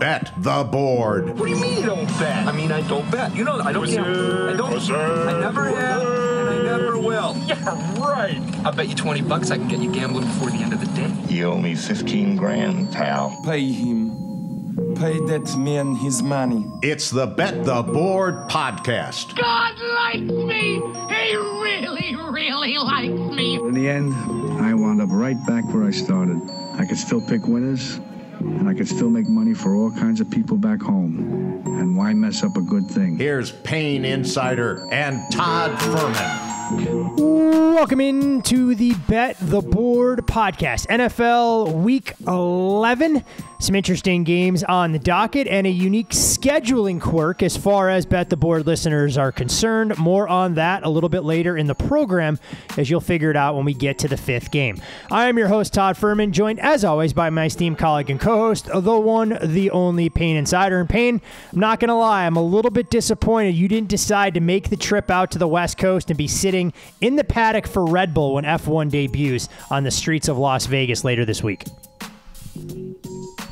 Bet the Board. What do you mean you don't bet? I mean, I don't bet. You know, I don't gamble. I don't. I never have, and I never will. Yeah, right. I bet you 20 bucks I can get you gambling before the end of the day. You owe me 15 grand, pal. Pay him. Pay that man his money. It's the Bet the Board podcast. God likes me. He really, really likes me. In the end, I wound up right back where I started. I could still pick winners, and I could still make money for all kinds of people back home. And why mess up a good thing? Here's Payne Insider and Todd Fuhrman. Welcome into the Bet the Board podcast. NFL Week 11. Some interesting games on the docket and a unique scheduling quirk as far as Bet the Board listeners are concerned. More on that a little bit later in the program as you'll figure it out when we get to the fifth game. I am your host, Todd Fuhrman, joined as always by my esteemed colleague and co host, the one, the only Payne Insider. And Payne, I'm not going to lie, I'm a little bit disappointed you didn't decide to make the trip out to the West Coast and be sitting in the paddock for Red Bull when F1 debuts on the streets of Las Vegas later this week.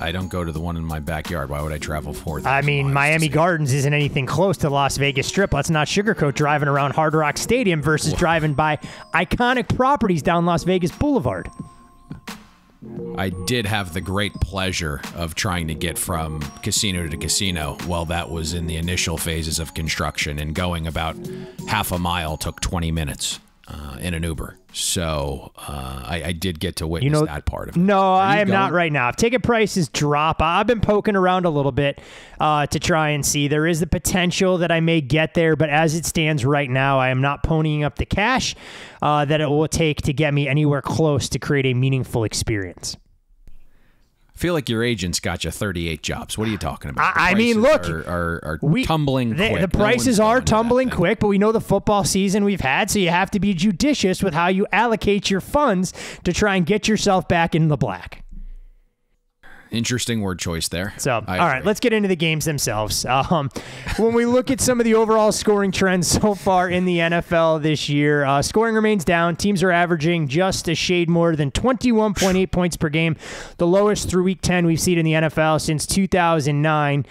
I don't go to the one in my backyard. Why would I travel for that? I mean, Miami Gardens isn't anything close to Las Vegas Strip. Let's not sugarcoat driving around Hard Rock Stadium versus driving by iconic properties down Las Vegas Boulevard. I did have the great pleasure of trying to get from casino to casino while that was in the initial phases of construction, and going about half a mile took 20 minutes uh, in an Uber. So uh, I, I, did get to witness you know, that part of it. No, I am going? not right now. If ticket prices drop, I've been poking around a little bit uh, to try and see. There is the potential that I may get there, but as it stands right now, I am not ponying up the cash uh, that it will take to get me anywhere close to create a meaningful experience feel like your agent's got you 38 jobs. What are you talking about? I mean, look, are, are, are we, tumbling they, quick. The prices no are tumbling quick, but we know the football season we've had, so you have to be judicious with how you allocate your funds to try and get yourself back in the black. Interesting word choice there. So, I all right, let's get into the games themselves. Um, when we look at some of the overall scoring trends so far in the NFL this year, uh, scoring remains down. Teams are averaging just a shade more than 21.8 points per game, the lowest through week 10 we've seen in the NFL since 2009.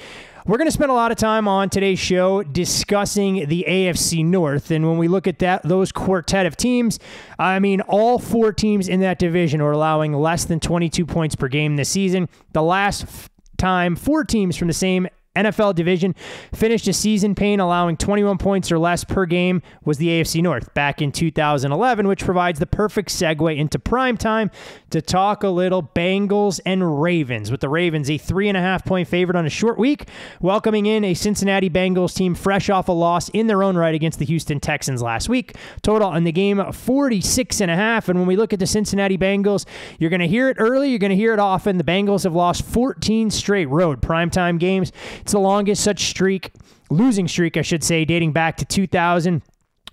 We're going to spend a lot of time on today's show discussing the AFC North. And when we look at that, those quartet of teams, I mean, all four teams in that division are allowing less than 22 points per game this season. The last time four teams from the same NFL division finished a season Payne allowing 21 points or less per game was the AFC North back in 2011, which provides the perfect segue into prime time to talk a little Bengals and Ravens. With the Ravens a three and a half point favorite on a short week, welcoming in a Cincinnati Bengals team fresh off a loss in their own right against the Houston Texans last week. Total in the game 46 and a half. And when we look at the Cincinnati Bengals, you're going to hear it early, you're going to hear it often. The Bengals have lost 14 straight road primetime games. It's the longest such streak, losing streak, I should say, dating back to 2000.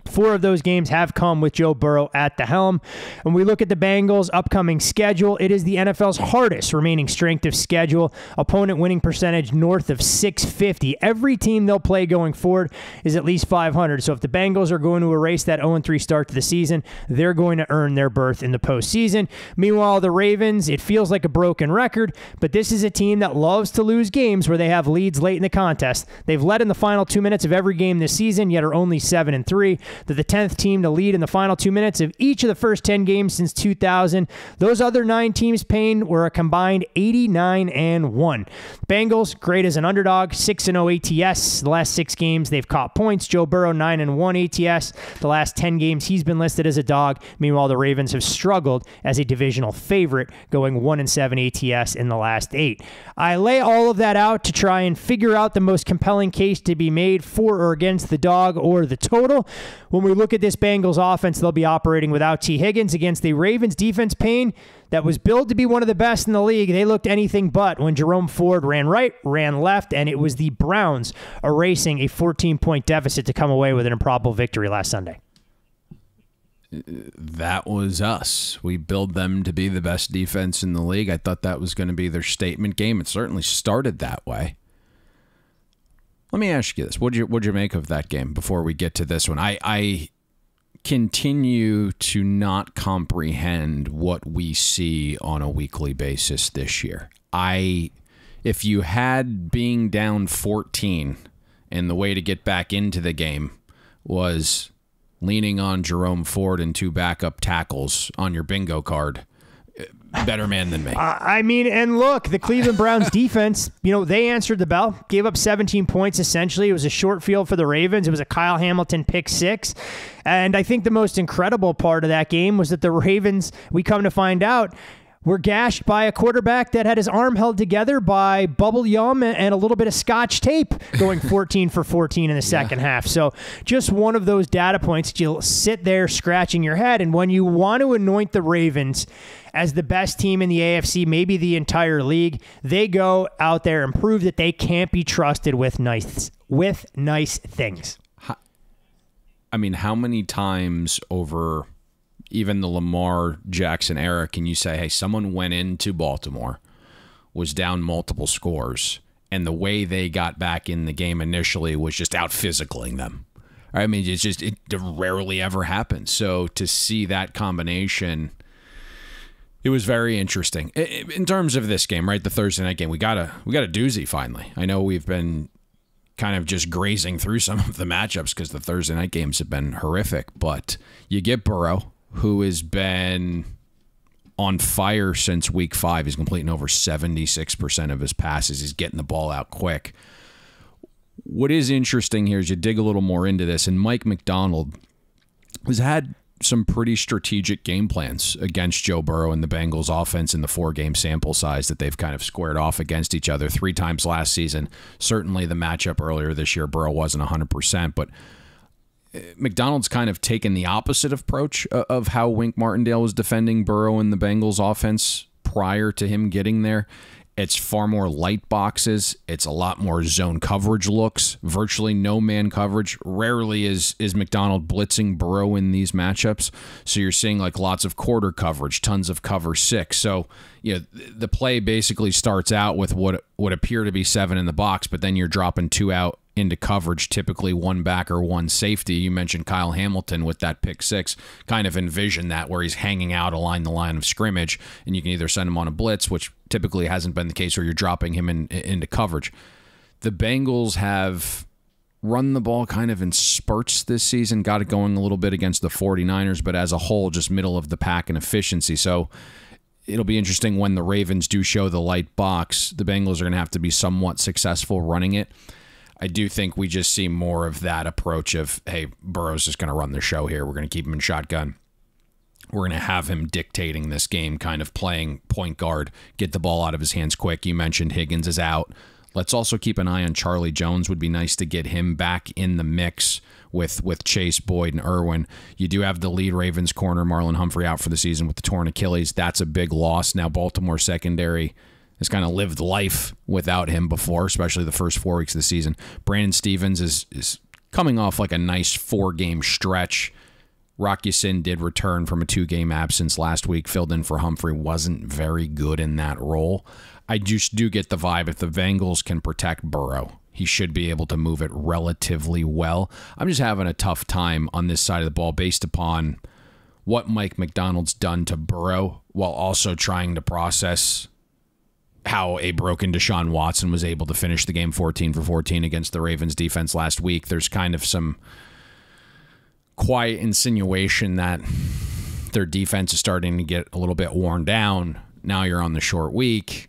Four of those games have come with Joe Burrow at the helm. When we look at the Bengals' upcoming schedule, it is the NFL's hardest remaining strength of schedule. Opponent winning percentage north of 650. Every team they'll play going forward is at least 500. So if the Bengals are going to erase that 0 3 start to the season, they're going to earn their berth in the postseason. Meanwhile, the Ravens, it feels like a broken record, but this is a team that loves to lose games where they have leads late in the contest. They've led in the final two minutes of every game this season, yet are only 7 and 3. They're the 10th team to lead in the final two minutes of each of the first 10 games since 2000. Those other nine teams, Payne, were a combined 89 and 1. Bengals, great as an underdog, 6 0 ATS. The last six games, they've caught points. Joe Burrow, 9 and 1 ATS. The last 10 games, he's been listed as a dog. Meanwhile, the Ravens have struggled as a divisional favorite, going 1 and 7 ATS in the last eight. I lay all of that out to try and figure out the most compelling case to be made for or against the dog or the total. When we look at this Bengals offense, they'll be operating without Tee Higgins against the Ravens defense Payne that was billed to be one of the best in the league. They looked anything but when Jerome Ford ran right, ran left, and it was the Browns erasing a 14 point deficit to come away with an improbable victory last Sunday. That was us. We billed them to be the best defense in the league. I thought that was going to be their statement game. It certainly started that way. Let me ask you this: What you what you make of that game before we get to this one? I I continue to not comprehend what we see on a weekly basis this year. I if you had being down 14 and the way to get back into the game was leaning on Jerome Ford and two backup tackles on your bingo card, better man than me. I mean, and look, the Cleveland Browns defense, you know, they answered the bell, gave up 17 points essentially. It was a short field for the Ravens. It was a Kyle Hamilton pick six. And I think the most incredible part of that game was that the Ravens, we come to find out, were gashed by a quarterback that had his arm held together by bubble yum and a little bit of scotch tape going 14 for 14 in the second yeah. half. So just one of those data points that you'll sit there scratching your head. And when you want to anoint the Ravens as the best team in the AFC, maybe the entire league, they go out there and prove that they can't be trusted with nice with nice things. I mean, how many times over even the Lamar Jackson era, can you say, hey, someone went into Baltimore, was down multiple scores, and the way they got back in the game initially was just out physicaling them? I mean, it's just, it rarely ever happens. So to see that combination, it was very interesting in terms of this game, right? The Thursday night game, we got a we got a doozy finally. I know we've been kind of just grazing through some of the matchups because the Thursday night games have been horrific, but you get Burrow, who has been on fire since week five. He's completing over 76% of his passes. He's getting the ball out quick. What is interesting here is you dig a little more into this, and Mike Macdonald has had some pretty strategic game plans against Joe Burrow and the Bengals offense in the four game sample size that they've kind of squared off against each other three times last season. Certainly the matchup earlier this year, Burrow wasn't 100%, but Macdonald's kind of taken the opposite approach uh, of how Wink Martindale was defending Burrow and the Bengals offense prior to him getting there. It's far more light boxes. It's a lot more zone coverage looks. Virtually no man coverage. Rarely is is Macdonald blitzing Burrow in these matchups. So you're seeing like lots of quarter coverage, tons of cover six. So you know the play basically starts out with what would appear to be seven in the box, but then you're dropping two out into coverage, typically one back or one safety. You mentioned Kyle Hamilton with that pick six. Kind of envision that where he's hanging out along the line of scrimmage, and you can either send him on a blitz, which typically hasn't been the case, or you're dropping him in, into coverage. The Bengals have run the ball kind of in spurts this season, got it going a little bit against the 49ers, but as a whole, just middle of the pack in efficiency. So it'll be interesting when the Ravens do show the light box. The Bengals are going to have to be somewhat successful running it. I do think we just see more of that approach of, hey, Burrow's just going to run the show here. We're going to keep him in shotgun. We're going to have him dictating this game, kind of playing point guard, get the ball out of his hands quick. You mentioned Higgins is out. Let's also keep an eye on Charlie Jones. Would be nice to get him back in the mix with with Chase Boyd and Irwin. You do have the lead Ravens corner Marlon Humphrey out for the season with the torn Achilles. That's a big loss. Now Baltimore secondary has kind of lived life without him before, especially the first four weeks of the season. Brandon Stephens is is coming off like a nice four game stretch. Rock Ya-Sin did return from a two game absence last week, filled in for Humphrey, wasn't very good in that role. I just do get the vibe if the Bengals can protect Burrow, he should be able to move it relatively well. I'm just having a tough time on this side of the ball based upon what Mike Macdonald's done to Burrow while also trying to process how a broken Deshaun Watson was able to finish the game 14 for 14 against the Ravens defense last week. There's kind of some quiet insinuation that their defense is starting to get a little bit worn down. Now you're on the short week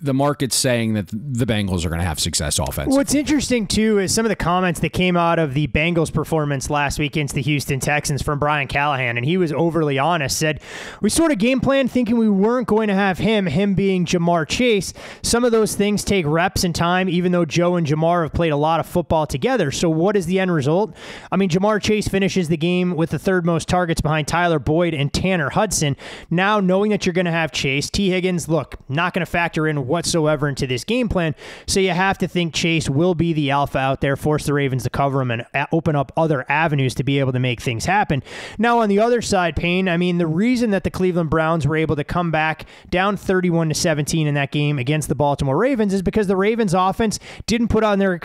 the market's saying that the Bengals are going to have success offensively. What's interesting too is some of the comments that came out of the Bengals performance last week against the Houston Texans from Brian Callahan, and he was overly honest. Said we sort of game plan thinking we weren't going to have him, him being Ja'Marr Chase. Some of those things take reps and time, even though Joe and Ja'Marr have played a lot of football together. So what is the end result? I mean, Ja'Marr Chase finishes the game with the third most targets behind Tyler Boyd and Tanner Hudson. Now knowing that you're going to have Chase, Tee Higgins, look, not going to factor in whatsoever into this game plan. So you have to think Chase will be the alpha out there, force the Ravens to cover him, and uh, open up other avenues to be able to make things happen. Now, on the other side, Payne, I mean, the reason that the Cleveland Browns were able to come back down 31 to 17 in that game against the Baltimore Ravens is because the Ravens offense didn't put on their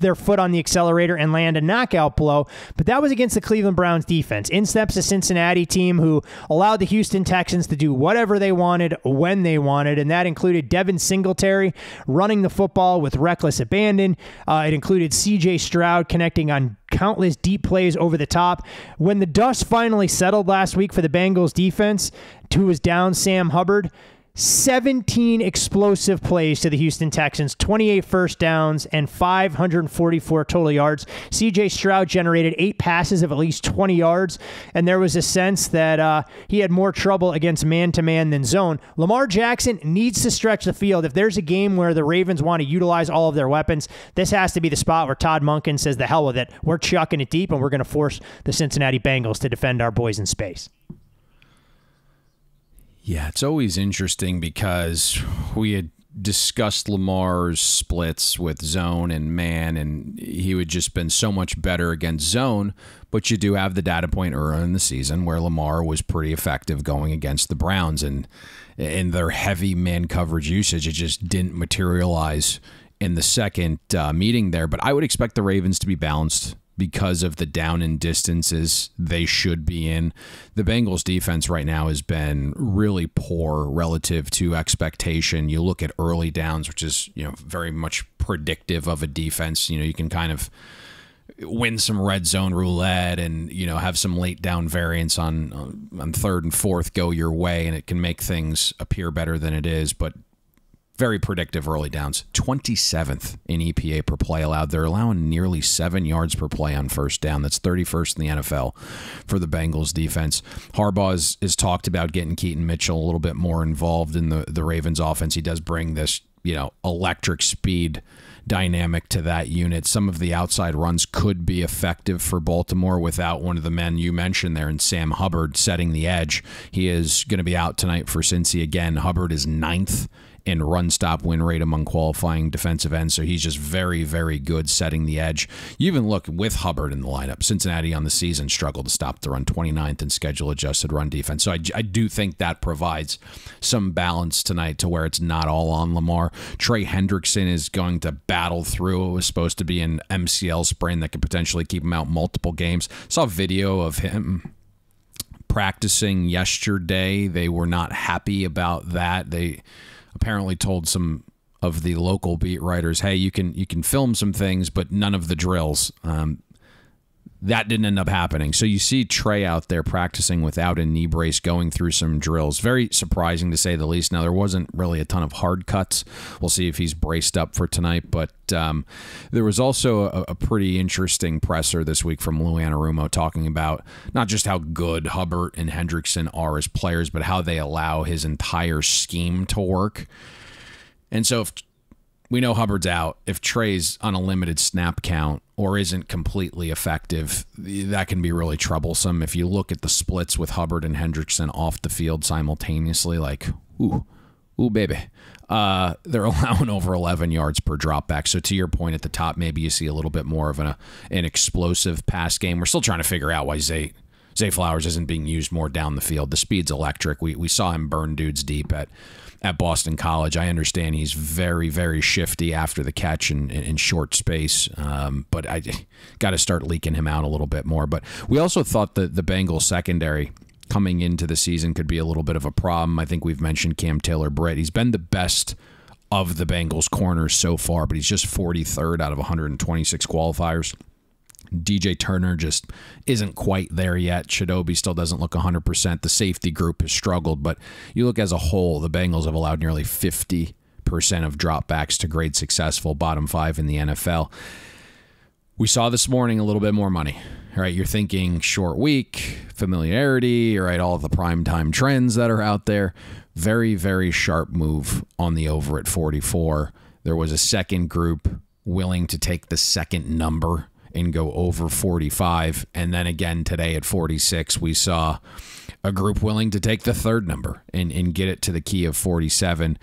their foot on the accelerator and land a knockout blow. But that was against the Cleveland Browns defense. In steps the Cincinnati team who allowed the Houston Texans to do whatever they wanted when they wanted, and that included Devin Singletary running the football with reckless abandon. Uh, it included C.J. Stroud connecting on countless deep plays over the top. When the dust finally settled last week for the Bengals defense, who was down Sam Hubbard, 17 explosive plays to the Houston Texans, 28 first downs, and 544 total yards. CJ Stroud generated eight passes of at least 20 yards, and there was a sense that uh, he had more trouble against man to man than zone. Lamar Jackson needs to stretch the field. If there's a game where the Ravens want to utilize all of their weapons, this has to be the spot where Todd Monken says, the hell with it. We're chucking it deep, and we're going to force the Cincinnati Bengals to defend our boys in space. Yeah, it's always interesting because we had discussed Lamar's splits with zone and man, and he would just been so much better against zone. But you do have the data point early in the season where Lamar was pretty effective going against the Browns, and in their heavy man coverage usage, it just didn't materialize in the second uh, meeting there. But I would expect the Ravens to be balanced because of the down and distances they should be in. The Bengals defense right now has been really poor relative to expectation. You look at early downs, which is, you know, very much predictive of a defense. You know, you can kind of win some red zone roulette and you know have some late down variance on on third and fourth go your way and it can make things appear better than it is but very predictive early downs. 27th in EPA per play allowed. They're allowing nearly seven yards per play on first down. That's 31st in the NFL for the Bengals defense. Harbaugh has, has talked about getting Keaton Mitchell a little bit more involved in the, the Ravens offense. He does bring this, you know, electric speed dynamic to that unit. Some of the outside runs could be effective for Baltimore without one of the men you mentioned there and Sam Hubbard setting the edge. He is going to be out tonight for Cincy again. Hubbard is ninth in run stop win rate among qualifying defensive ends. So he's just very, very good setting the edge. You even look with Hubbard in the lineup. Cincinnati on the season struggled to stop the run 29th in schedule adjusted run defense. So I, I do think that provides some balance tonight to where it's not all on Lamar. Trey Hendrickson is going to battle through. It was supposed to be an MCL sprain that could potentially keep him out multiple games. Saw video of him practicing yesterday. They were not happy about that. They apparently told some of the local beat writers, "Hey, you can you can film some things, but none of the drills." Um, that didn't end up happening. So you see Trey out there practicing without a knee brace, going through some drills. Very surprising to say the least. Now there wasn't really a ton of hard cuts. We'll see if he's braced up for tonight. But um, there was also a, a, pretty interesting presser this week from Lou Anarumo talking about not just how good Hubbard and Hendrickson are as players, but how they allow his entire scheme to work. And so if we know Hubbard's out. If Trey's on a limited snap count or isn't completely effective, that can be really troublesome. If you look at the splits with Hubbard and Hendrickson off the field simultaneously, like, ooh, ooh, baby. Uh, they're allowing over 11 yards per dropback. So to your point at the top, maybe you see a little bit more of an, an explosive pass game. We're still trying to figure out why Zay Zay Flowers isn't being used more down the field. The speed's electric. We we saw him burn dudes deep at at Boston College. I understand he's very, very shifty after the catch in, in short space, um, but I got to start leaking him out a little bit more. But we also thought that the Bengals secondary coming into the season could be a little bit of a problem. I think we've mentioned Cam Taylor Britt. He's been the best of the Bengals corners so far, but he's just 43rd out of 126 qualifiers. DJ Turner just isn't quite there yet. Chidobe still doesn't look 100%. The safety group has struggled, but you look as a whole, the Bengals have allowed nearly 50% of dropbacks to grade successful, bottom five in the NFL. We saw this morning a little bit more money. Right, you're thinking short week, familiarity, right? All of the prime time trends that are out there. Very, very sharp move on the over at 44. There was a second group willing to take the second number and go over 45. And then again today at 46, we saw a group willing to take the third number and, and get it to the key of 47.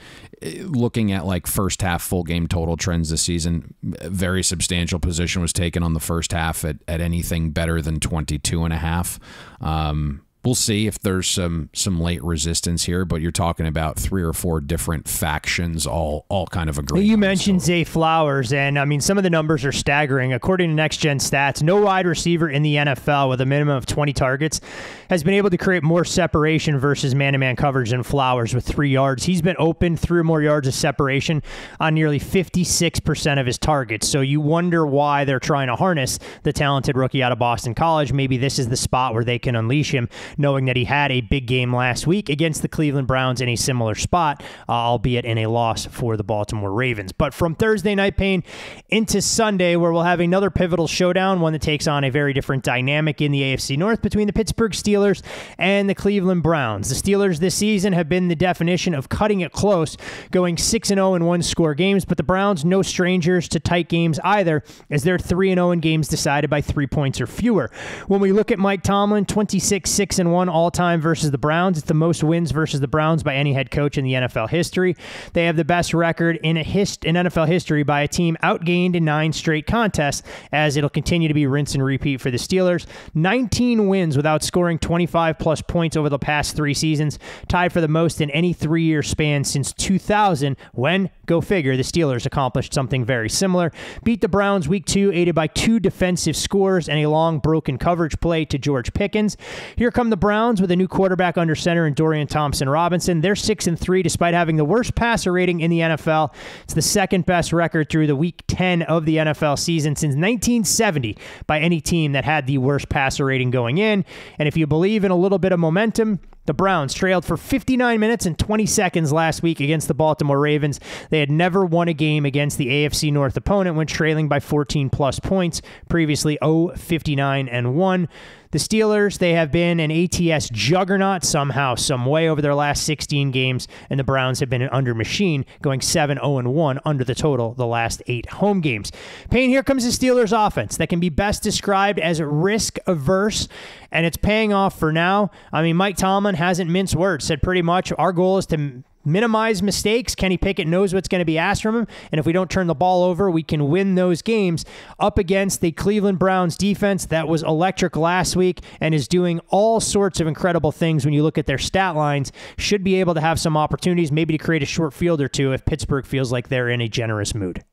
Looking at like first half full game total trends this season, very substantial position was taken on the first half at, at anything better than 22 and a half. Um, we'll see if there's some some late resistance here, but you're talking about three or four different factions, all all kind of agreeing. You mentioned this. Zay Flowers, and I mean some of the numbers are staggering. According to Next Gen Stats, no wide receiver in the NFL with a minimum of 20 targets has been able to create more separation versus man-to-man coverage than Flowers with three yards. He's been open three or more yards of separation on nearly 56% of his targets. So you wonder why they're trying to harness the talented rookie out of Boston College. Maybe this is the spot where they can unleash him, knowing that he had a big game last week against the Cleveland Browns in a similar spot, uh, albeit in a loss for the Baltimore Ravens. But from Thursday night Payne into Sunday, where we'll have another pivotal showdown, one that takes on a very different dynamic in the AFC North between the Pittsburgh Steelers and the Cleveland Browns. The Steelers this season have been the definition of cutting it close, going 6 0 in one score games, but the Browns no strangers to tight games either, as they're 3 0 in games decided by three points or fewer. When we look at Mike Tomlin, 26 6 and 1 all time versus the Browns, it's the most wins versus the Browns by any head coach in the NFL history. They have the best record in a hist- in NFL history by a team outgained in nine straight contests, as it'll continue to be rinse and repeat for the Steelers. 19 wins without scoring 25 plus points over the past three seasons, tied for the most in any three year span since 2000, when, go figure, the Steelers accomplished something very similar. Beat the Browns week two, aided by two defensive scores and a long broken coverage play to George Pickens. Here come the Browns with a new quarterback under center in Dorian Thompson Robinson. They're 6 and 3 despite having the worst passer rating in the NFL. It's the second best record through the week 10 of the NFL season since 1970 by any team that had the worst passer rating going in. And if you believe in a little bit of momentum, the Browns trailed for 59 minutes and 20 seconds last week against the Baltimore Ravens. They had never won a game against the AFC North opponent when trailing by 14 plus points, previously 0 59 and 1. The Steelers, they have been an ATS juggernaut somehow, some way over their last 16 games, and the Browns have been an under machine, going 7 0 1 under the total the last eight home games. Payne, here comes the Steelers offense that can be best described as risk averse, and it's paying off for now. I mean, Mike Tomlin hasn't minced words, said pretty much our goal is to minimize mistakes. Kenny Pickett knows what's going to be asked from him. And if we don't turn the ball over, we can win those games up against the Cleveland Browns defense that was electric last week and is doing all sorts of incredible things when you look at their stat lines. Should be able to have some opportunities, maybe to create a short field or two if Pittsburgh feels like they're in a generous mood.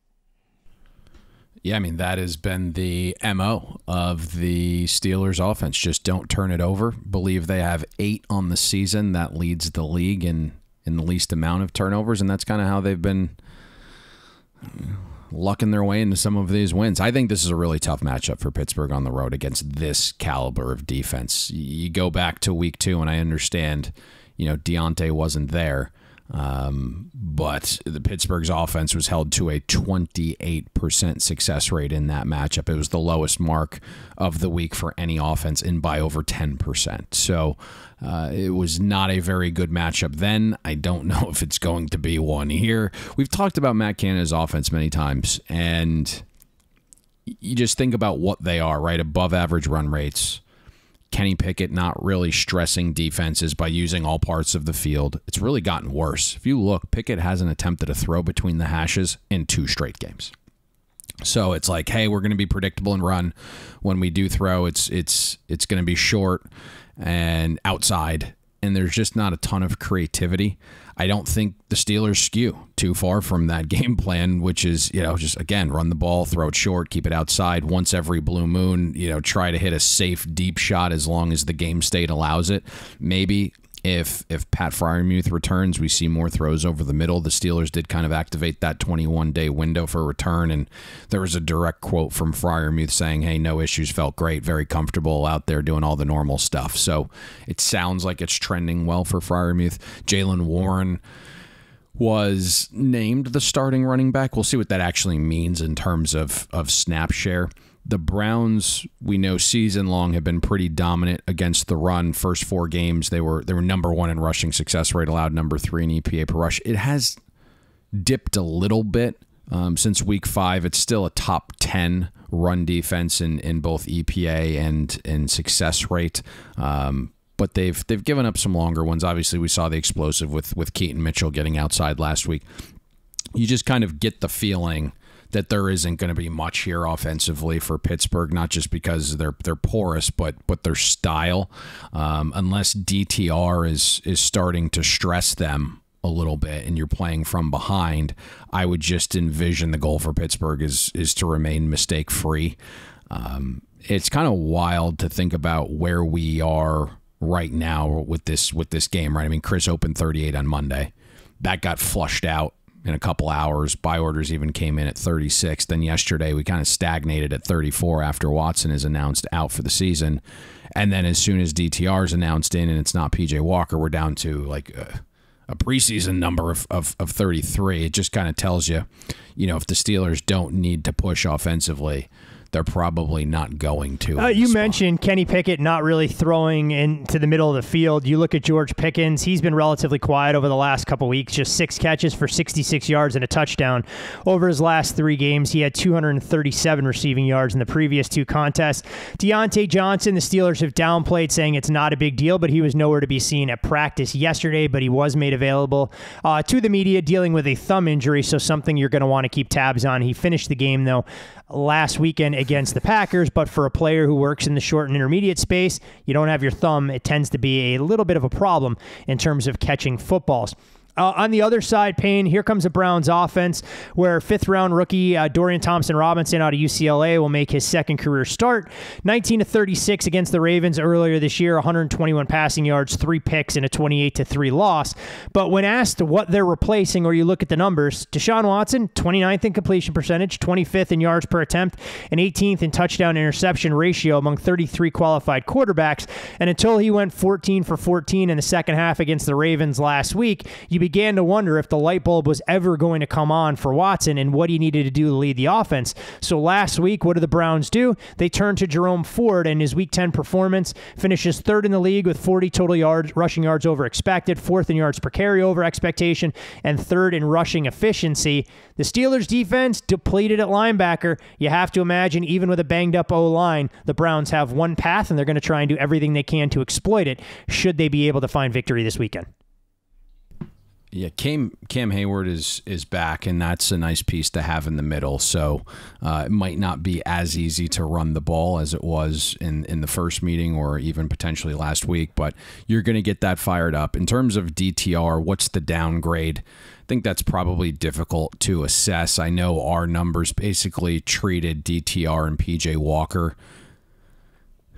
Yeah, I mean, that has been the MO of the Steelers offense. Just don't turn it over. Believe they have eight on the season. That leads the league in, in the least amount of turnovers, and that's kind of how they've been uh, lucking their way into some of these wins. I think this is a really tough matchup for Pittsburgh on the road against this caliber of defense. You go back to week two, and I understand, you know, Diontae wasn't there. Um, but the Pittsburgh's offense was held to a 28% success rate in that matchup. It was the lowest mark of the week for any offense in by over 10%. So uh, it was not a very good matchup then. I don't know if it's going to be one here. We've talked about Matt Canada's offense many times, and you just think about what they are, right? Above average run rates. Kenny Pickett not really stressing defenses by using all parts of the field. It's really gotten worse. If you look, Pickett hasn't attempted a throw between the hashes in two straight games. So it's like, hey, we're going to be predictable and run. When we do throw, it's it's it's going to be short and outside, and there's just not a ton of creativity. I don't think the Steelers skew too far from that game plan, which is, you know, just again, run the ball, throw it short, keep it outside once every blue moon, you know, try to hit a safe deep shot as long as the game state allows it. Maybe if if Pat Freiermuth returns, we see more throws over the middle. The Steelers did kind of activate that 21 day window for return, and there was a direct quote from Freiermuth saying, "Hey, no issues, felt great, very comfortable out there doing all the normal stuff." So it sounds like it's trending well for Freiermuth. Jaylen Warren was named the starting running back. We'll see what that actually means in terms of of snap share. The Browns, we know season long have been pretty dominant against the run. First four games, they were they were number one in rushing success rate, allowed number three in EPA per rush. It has dipped a little bit um, since week five. It's still a top ten run defense in, in both EPA and and success rate. Um, but they've they've given up some longer ones. Obviously, we saw the explosive with with Keaton Mitchell getting outside last week. You just kind of get the feeling that there isn't going to be much here offensively for Pittsburgh, not just because they're they're porous, but but their style. Um, unless DTR is is starting to stress them a little bit and you're playing from behind, I would just envision the goal for Pittsburgh is is to remain mistake free. Um, it's kind of wild to think about where we are right now with this with this game, right? I mean, Chris opened 38 on Monday. That got flushed out in a couple hours. Buy orders even came in at 36. Then yesterday we kind of stagnated at 34 after Watson is announced out for the season. And then as soon as DTR is announced in and it's not PJ Walker, we're down to like a, a preseason number of, of, of 33. It just kind of tells you, you know, if the Steelers don't need to push offensively, they're probably not going to. Uh, you mentioned Kenny Pickett not really throwing into the middle of the field. You look at George Pickens; he's been relatively quiet over the last couple weeks. Just six catches for 66 yards and a touchdown over his last three games. He had 237 receiving yards in the previous two contests. Diontae Johnson, the Steelers have downplayed, saying it's not a big deal, but he was nowhere to be seen at practice yesterday. But he was made available uh, to the media, dealing with a thumb injury, so something you're going to want to keep tabs on. He finished the game though last weekend against the Packers, but for a player who works in the short and intermediate space, you don't have your thumb. It tends to be a little bit of a problem in terms of catching footballs. Uh, on the other side, Payne, here comes the Browns offense where fifth round rookie uh, Dorian Thompson Robinson out of UCLA will make his second career start. 19 to 36 against the Ravens earlier this year, 121 passing yards, three picks, and a 28 to 3 loss. But when asked what they're replacing, or you look at the numbers, Deshaun Watson, 29th in completion percentage, 25th in yards per attempt, and 18th in touchdown interception ratio among 33 qualified quarterbacks. And until he went 14 for 14 in the second half against the Ravens last week, you began to wonder if the light bulb was ever going to come on for Watson and what he needed to do to lead the offense. So last week, what do the Browns do? They turn to Jerome Ford and his week 10 performance finishes third in the league with 40 total yards, rushing yards over expected, fourth in yards per carry over expectation, and third in rushing efficiency. The Steelers defense depleted at linebacker. You have to imagine, even with a banged up O line, the Browns have one path and they're going to try and do everything they can to exploit it should they be able to find victory this weekend. Yeah, Cam Cam Heyward is is back, and that's a nice piece to have in the middle. So uh, it might not be as easy to run the ball as it was in in the first meeting or even potentially last week. But you're going to get that fired up. In terms of DTR, what's the downgrade? I think that's probably difficult to assess. I know our numbers basically treated DTR and PJ Walker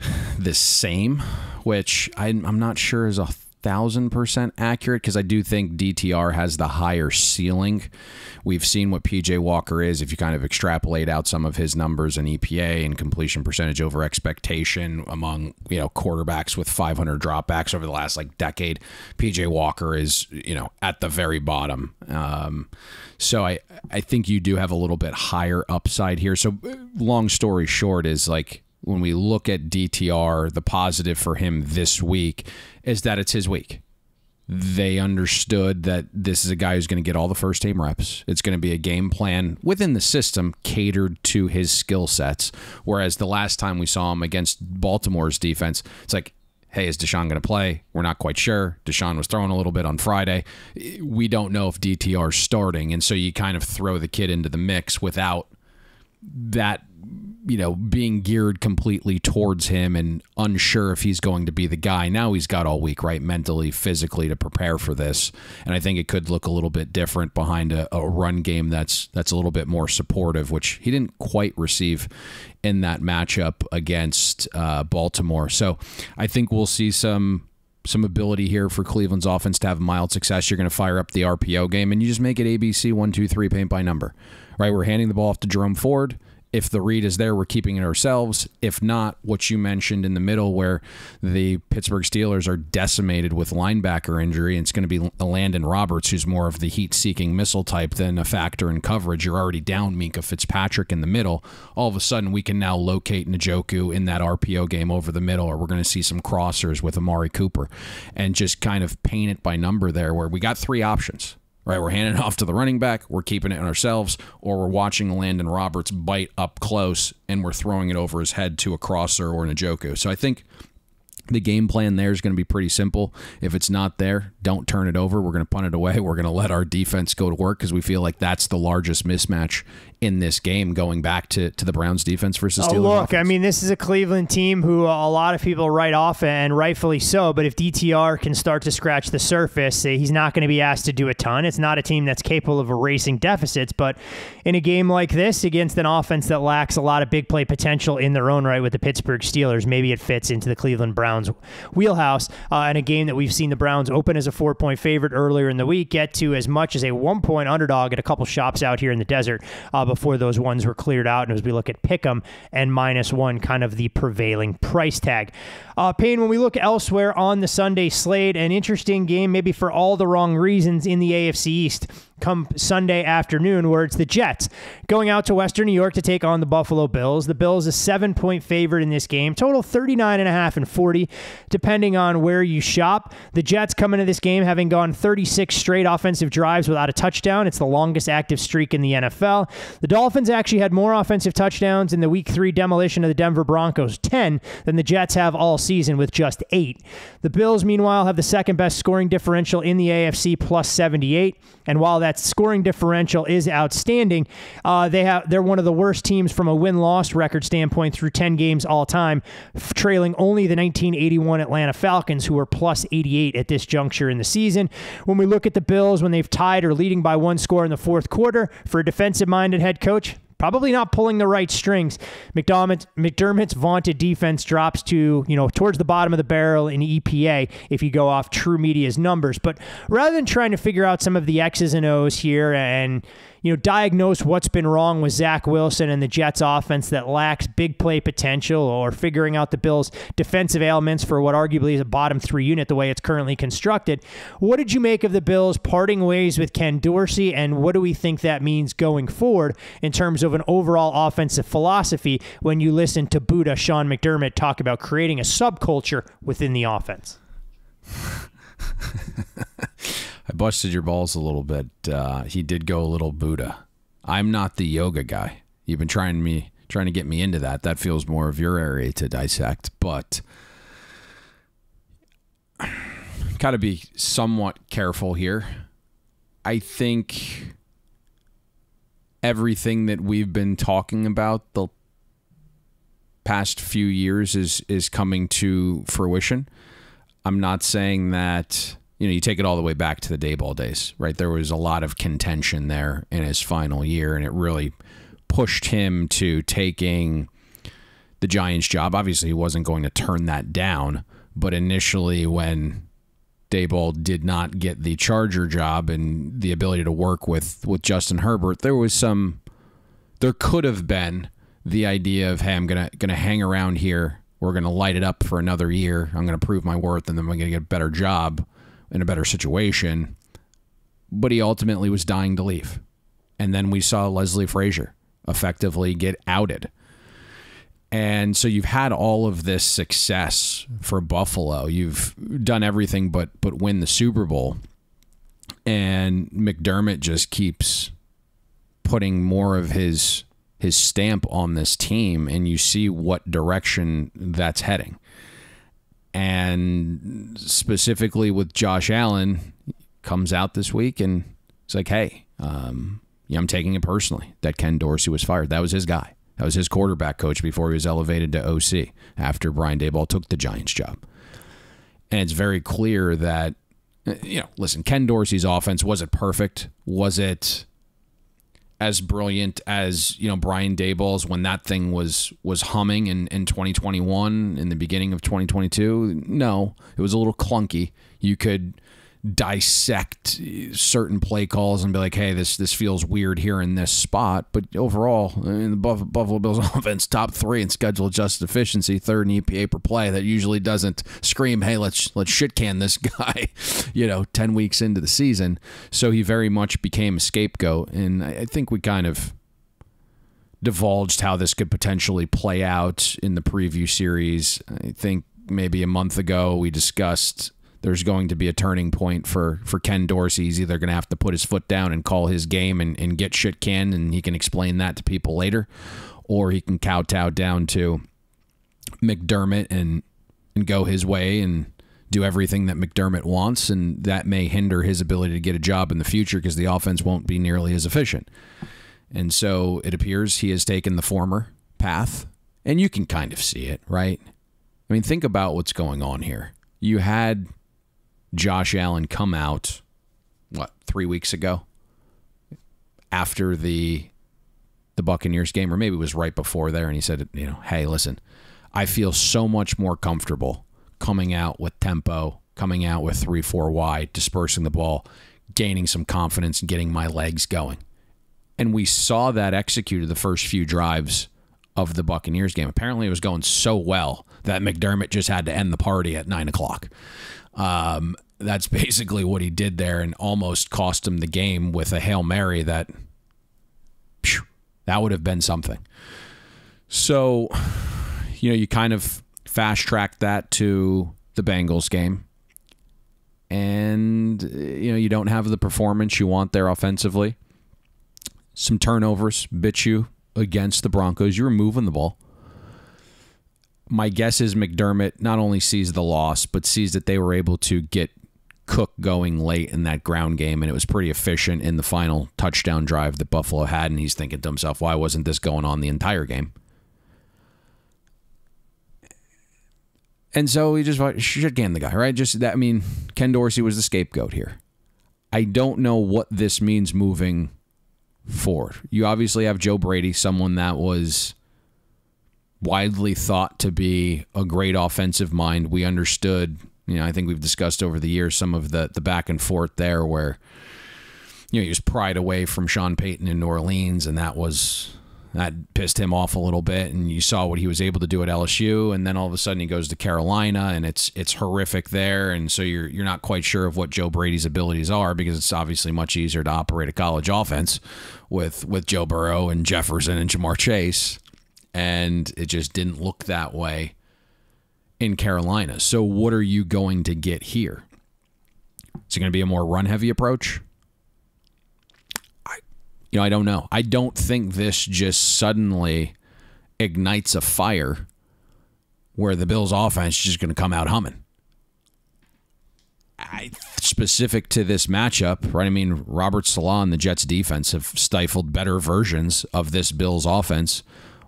the same, which I'm, I'm not sure is a thousand percent accurate because I do think DTR has the higher ceiling. We've seen what PJ Walker is if you kind of extrapolate out some of his numbers and EPA and completion percentage over expectation among you know quarterbacks with 500 dropbacks over the last like decade. PJ Walker is you know at the very bottom. Um, so I I think you do have a little bit higher upside here. So long story short is like when we look at DTR, the positive for him this week is that it's his week. They understood that this is a guy who's going to get all the first team reps. It's going to be a game plan within the system catered to his skill sets. Whereas the last time we saw him against Baltimore's defense, it's like, hey, is Deshaun going to play? We're not quite sure. Deshaun was throwing a little bit on Friday. We don't know if DTR is starting. And so you kind of throw the kid into the mix without that you know, being geared completely towards him and unsure if he's going to be the guy. Now he's got all week, right, mentally, physically to prepare for this. And I think it could look a little bit different behind a, a run game that's that's a little bit more supportive, which he didn't quite receive in that matchup against uh, Baltimore. So I think we'll see some some ability here for Cleveland's offense to have mild success. You're going to fire up the RPO game and you just make it ABC one, two, three, paint by number. Right? We're handing the ball off to Jerome Ford if the read is there, we're keeping it ourselves. If not, what you mentioned in the middle, where the Pittsburgh Steelers are decimated with linebacker injury, and it's going to be Landon Roberts, who's more of the heat seeking missile type than a factor in coverage. You're already down Minkah Fitzpatrick in the middle. All of a sudden, we can now locate Njoku in that RPO game over the middle, or we're going to see some crossers with Amari Cooper and just kind of paint it by number there, where we got three options right? We're handing off to the running back, we're keeping it ourselves, or we're watching Landon Roberts bite up close and we're throwing it over his head to a crosser or an Njoku. So I think the game plan there is going to be pretty simple. If it's not there, don't turn it over. We're going to punt it away. We're going to let our defense go to work because we feel like that's the largest mismatch in this game going back to, to the Browns defense versus Oh, Steelers. look, offense. I mean, this is a Cleveland team who a lot of people write off, and rightfully so. But if DTR can start to scratch the surface, eh, he's not going to be asked to do a ton. It's not a team that's capable of erasing deficits. But in a game like this, against an offense that lacks a lot of big play potential in their own right with the Pittsburgh Steelers, maybe it fits into the Cleveland Browns wheelhouse. Uh, in a game that we've seen the Browns open as a four point favorite earlier in the week, get to as much as a one point underdog at a couple shops out here in the desert uh, before those ones were cleared out. And as we look at Pick'em and minus one, kind of the prevailing price tag. Uh, Payne, when we look elsewhere on the Sunday slate, an interesting game, maybe for all the wrong reasons in the AFC East come Sunday afternoon, where it's the Jets going out to Western New York to take on the Buffalo Bills. The Bills a seven point favorite in this game, total 39 and a half and 40, depending on where you shop. The Jets come into this game having gone 36 straight offensive drives without a touchdown. It's the longest active streak in the NFL. The Dolphins actually had more offensive touchdowns in the week three demolition of the Denver Broncos, 10, than the Jets have all season with just eight. The Bills, meanwhile, have the second best scoring differential in the AFC, plus 78. And while that scoring differential is outstanding, uh, they have they're one of the worst teams from a win loss record standpoint through 10 games all time, trailing only the 1981 Atlanta Falcons, who are plus 88 at this juncture in the season. When we look at the Bills, when they've tied or leading by one score in the fourth quarter, for a defensive minded head coach, probably not pulling the right strings. McDermott, McDermott's vaunted defense drops to, you know, towards the bottom of the barrel in EPA if you go off TruMedia's numbers. But rather than trying to figure out some of the X's and O's here and, you know, diagnose what's been wrong with Zach Wilson and the Jets offense that lacks big play potential or figuring out the Bills' defensive ailments for what arguably is a bottom three unit the way it's currently constructed. What did you make of the Bills parting ways with Ken Dorsey and what do we think that means going forward in terms of an overall offensive philosophy when you listen to Buddha Sean McDermott talk about creating a subculture within the offense? I busted your balls a little bit. Uh, he did go a little Buddha. I'm not the yoga guy. You've been trying me trying to get me into that. That feels more of your area to dissect, but got to be somewhat careful here. I think everything that we've been talking about the past few years is is coming to fruition. I'm not saying that you know you take it all the way back to the Daboll days, right? There was a lot of contention there in his final year, and it really pushed him to taking the Giants job. Obviously, he wasn't going to turn that down, but initially when Daboll did not get the Charger job and the ability to work with with Justin Herbert, there was some there could have been the idea of hey, I'm gonna gonna hang around here. We're gonna light it up for another year. I'm gonna prove my worth, and then I'm gonna get a better job in a better situation. But he ultimately was dying to leave, and then we saw Leslie Frazier effectively get outed. And so you've had all of this success for Buffalo. You've done everything but but win the Super Bowl. And McDermott just keeps putting more of his his stamp on this team and you see what direction that's heading. And specifically with Josh Allen comes out this week and it's like, hey, um, yeah, I'm taking it personally that Ken Dorsey was fired. That was his guy. That was his quarterback coach before he was elevated to OC after Brian Daboll took the Giants job. And it's very clear that, you know, listen, Ken Dorsey's offense, was it perfect? Was it as brilliant as, you know, Brian Daboll's when that thing was was humming in, in 2021 in the beginning of 2022? No, it was a little clunky. You could dissect certain play calls and be like, "Hey, this this feels weird here in this spot." But overall, I mean, the Buff- Buffalo Bills offense top three in schedule adjusted efficiency, third in EPA per play. That usually doesn't scream, "Hey, let's let's shit can this guy," you know, ten weeks into the season. So he very much became a scapegoat, and I think we kind of divulged how this could potentially play out in the preview series. I think maybe a month ago we discussed there's going to be a turning point for for Ken Dorsey. He's either going to have to put his foot down and call his game and, and get shit canned, and he can explain that to people later, or he can kowtow down to McDermott and and go his way and do everything that McDermott wants, and that may hinder his ability to get a job in the future because the offense won't be nearly as efficient. And so it appears he has taken the former path, and you can kind of see it, right? I mean, think about what's going on here. You had Josh Allen come out, what, three weeks ago? After the the Buccaneers game, or maybe it was right before there, and he said, you know, hey, listen, I feel so much more comfortable coming out with tempo, coming out with three, four wide, dispersing the ball, gaining some confidence and getting my legs going. And we saw that executed the first few drives of the Buccaneers game. Apparently, it was going so well that McDermott just had to end the party at nine o'clock. Um, that's basically what he did there and almost cost him the game with a Hail Mary that phew, that would have been something. So, you know, you kind of fast tracked that to the Bengals game. And, you know, you don't have the performance you want there offensively. Some turnovers bit you against the Broncos. You were moving the ball. My guess is McDermott not only sees the loss, but sees that they were able to get Cook going late in that ground game, and it was pretty efficient in the final touchdown drive that Buffalo had. And he's thinking to himself, why wasn't this going on the entire game? And so he just should can the guy, right? Just that. I mean, Ken Dorsey was the scapegoat here. I don't know what this means moving forward. You obviously have Joe Brady, someone that was widely thought to be a great offensive mind. We understood, you know, I think we've discussed over the years some of the the back and forth there where you know, he was pried away from Sean Payton in New Orleans and that was that pissed him off a little bit. And you saw what he was able to do at LSU and then all of a sudden he goes to Carolina and it's it's horrific there. And so you're you're not quite sure of what Joe Brady's abilities are because it's obviously much easier to operate a college offense with with Joe Burrow and Jefferson and Ja'Marr Chase and it just didn't look that way in Carolina. So what are you going to get here? Is it going to be a more run heavy approach? you know, I don't know. I don't think this just suddenly ignites a fire where the Bills' offense is just going to come out humming. I, specific to this matchup, right? I mean, Robert Saleh and the Jets' defense have stifled better versions of this Bills' offense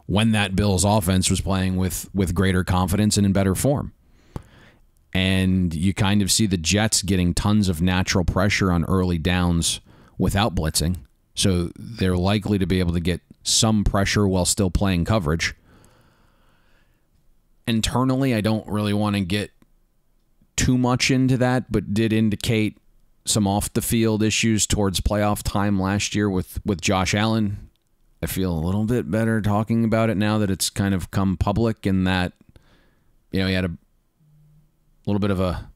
when that Bills' offense was playing with with greater confidence and in better form. And you kind of see the Jets getting tons of natural pressure on early downs without blitzing so they're likely to be able to get some pressure while still playing coverage. Internally, I don't really want to get too much into that, but did indicate some off the field issues towards playoff time last year with, with Josh Allen. I feel a little bit better talking about it now that it's kind of come public and that, you know, he had a little bit of a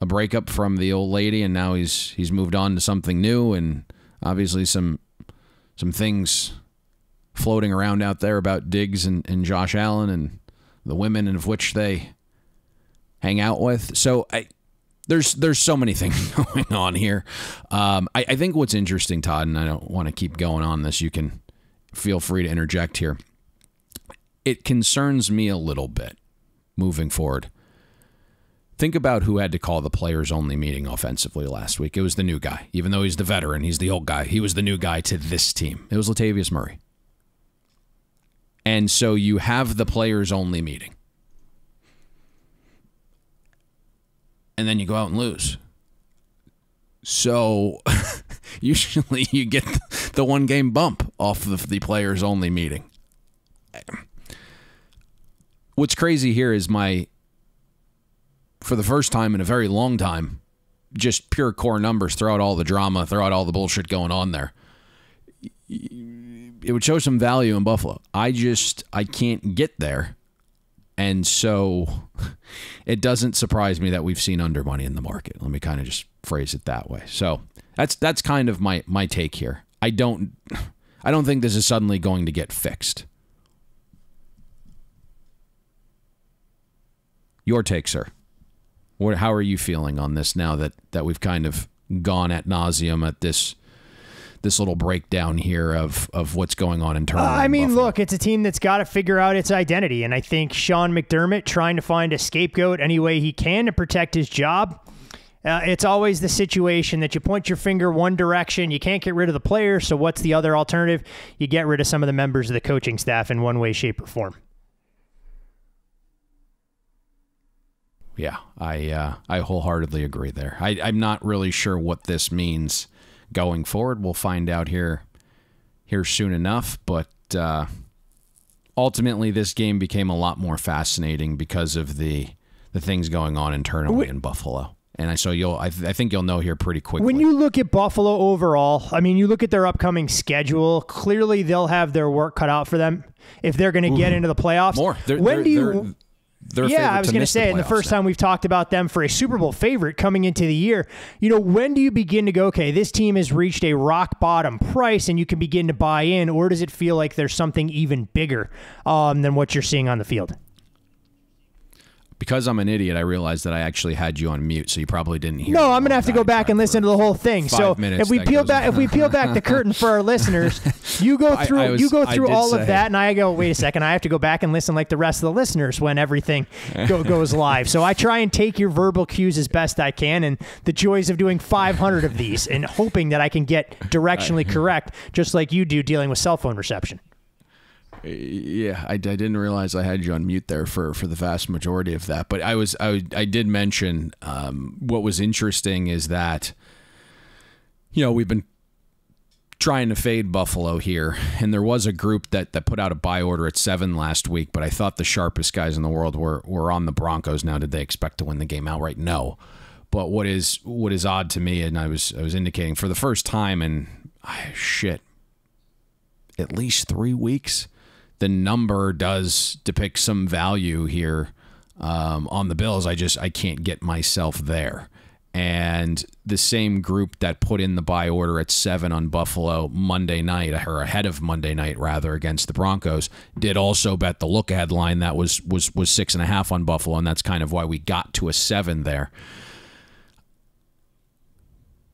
a breakup from the old lady and now he's he's moved on to something new and obviously some some things floating around out there about Diggs and, and Josh Allen and the women and of which they hang out with. So I there's there's so many things going on here. Um, I, I think what's interesting, Todd, and I don't want to keep going on this. You can feel free to interject here. It concerns me a little bit moving forward Think about who had to call the players only meeting offensively last week. It was the new guy. Even though he's the veteran, he's the old guy. He was the new guy to this team. It was Latavius Murray. And so you have the players only meeting. And then you go out and lose. So usually you get the one game bump off of the players only meeting. What's crazy here is my for the first time in a very long time, just pure core numbers, throw out all the drama, throw out all the bullshit going on there. It would show some value in Buffalo. I just I can't get there. And so it doesn't surprise me that we've seen under money in the market. Let me kind of just phrase it that way. So that's that's kind of my my take here. I don't I don't think this is suddenly going to get fixed. Your take, sir. What, how are you feeling on this now that, that we've kind of gone at nauseum at this this little breakdown here of of what's going on internally. Uh, I mean, Buffalo. look, it's a team that's got to figure out its identity. And I think Sean McDermott trying to find a scapegoat any way he can to protect his job. Uh, it's always the situation that you point your finger one direction. You can't get rid of the player. So, what's the other alternative? You get rid of some of the members of the coaching staff in one way, shape, or form. Yeah, I uh, I wholeheartedly agree there. I, I'm not really sure what this means going forward. We'll find out here here soon enough. But uh, ultimately, this game became a lot more fascinating because of the the things going on internally in Buffalo. And I so you'll I, th- I think you'll know here pretty quickly. When you look at Buffalo overall, I mean, you look at their upcoming schedule. Clearly, they'll have their work cut out for them if they're going to get into the playoffs. more, they're, when they're, do you? yeah, I was going to say, and the first now. time we've talked about them for a Super Bowl favorite coming into the year, you know, when do you begin to go, okay, this team has reached a rock bottom price and you can begin to buy in, or does it feel like there's something even bigger um, than what you're seeing on the field? Because I'm an idiot, I realized that I actually had you on mute, so you probably didn't hear. No, I'm gonna have to go back and listen to the whole thing. So minutes if we peel back, if we peel back the curtain for our listeners, you go through, I was- you go through all of that, and I go, wait a second, I have to go back and listen like the rest of the listeners when everything go, goes live. So I try and take your verbal cues as best I can, and the joys of doing 500 of these and hoping that I can get directionally correct, just like you do dealing with cell phone reception. Yeah, I, I didn't realize I had you on mute there for, for the vast majority of that. But I was I, I did mention um, what was interesting is that you know we've been trying to fade Buffalo here, and there was a group that that put out a buy order at seven last week. But I thought the sharpest guys in the world were were on the Broncos. Now, did they expect to win the game outright? No. But what is what is odd to me, and I was I was indicating for the first time in ah, shit at least three weeks the number does depict some value here um, on the Bills. I just I can't get myself there. And the same group that put in the buy order at seven on Buffalo Monday night, or ahead of Monday night rather, against the Broncos, did also bet the look ahead line that was was was six and a half on Buffalo, and that's kind of why we got to a seven there.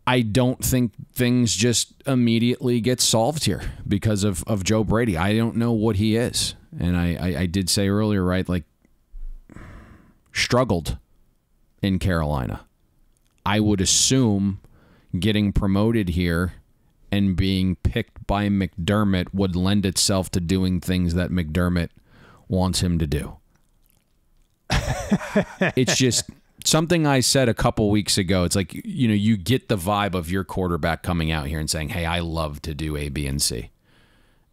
I don't think things just immediately get solved here because of, of Joe Brady. I don't know what he is. And I, I, I did say earlier, right, like struggled in Carolina. I would assume getting promoted here and being picked by McDermott would lend itself to doing things that McDermott wants him to do. it's just something I said a couple weeks ago. It's like, you know, you get the vibe of your quarterback coming out here and saying, Hey, I love to do A, B, and C.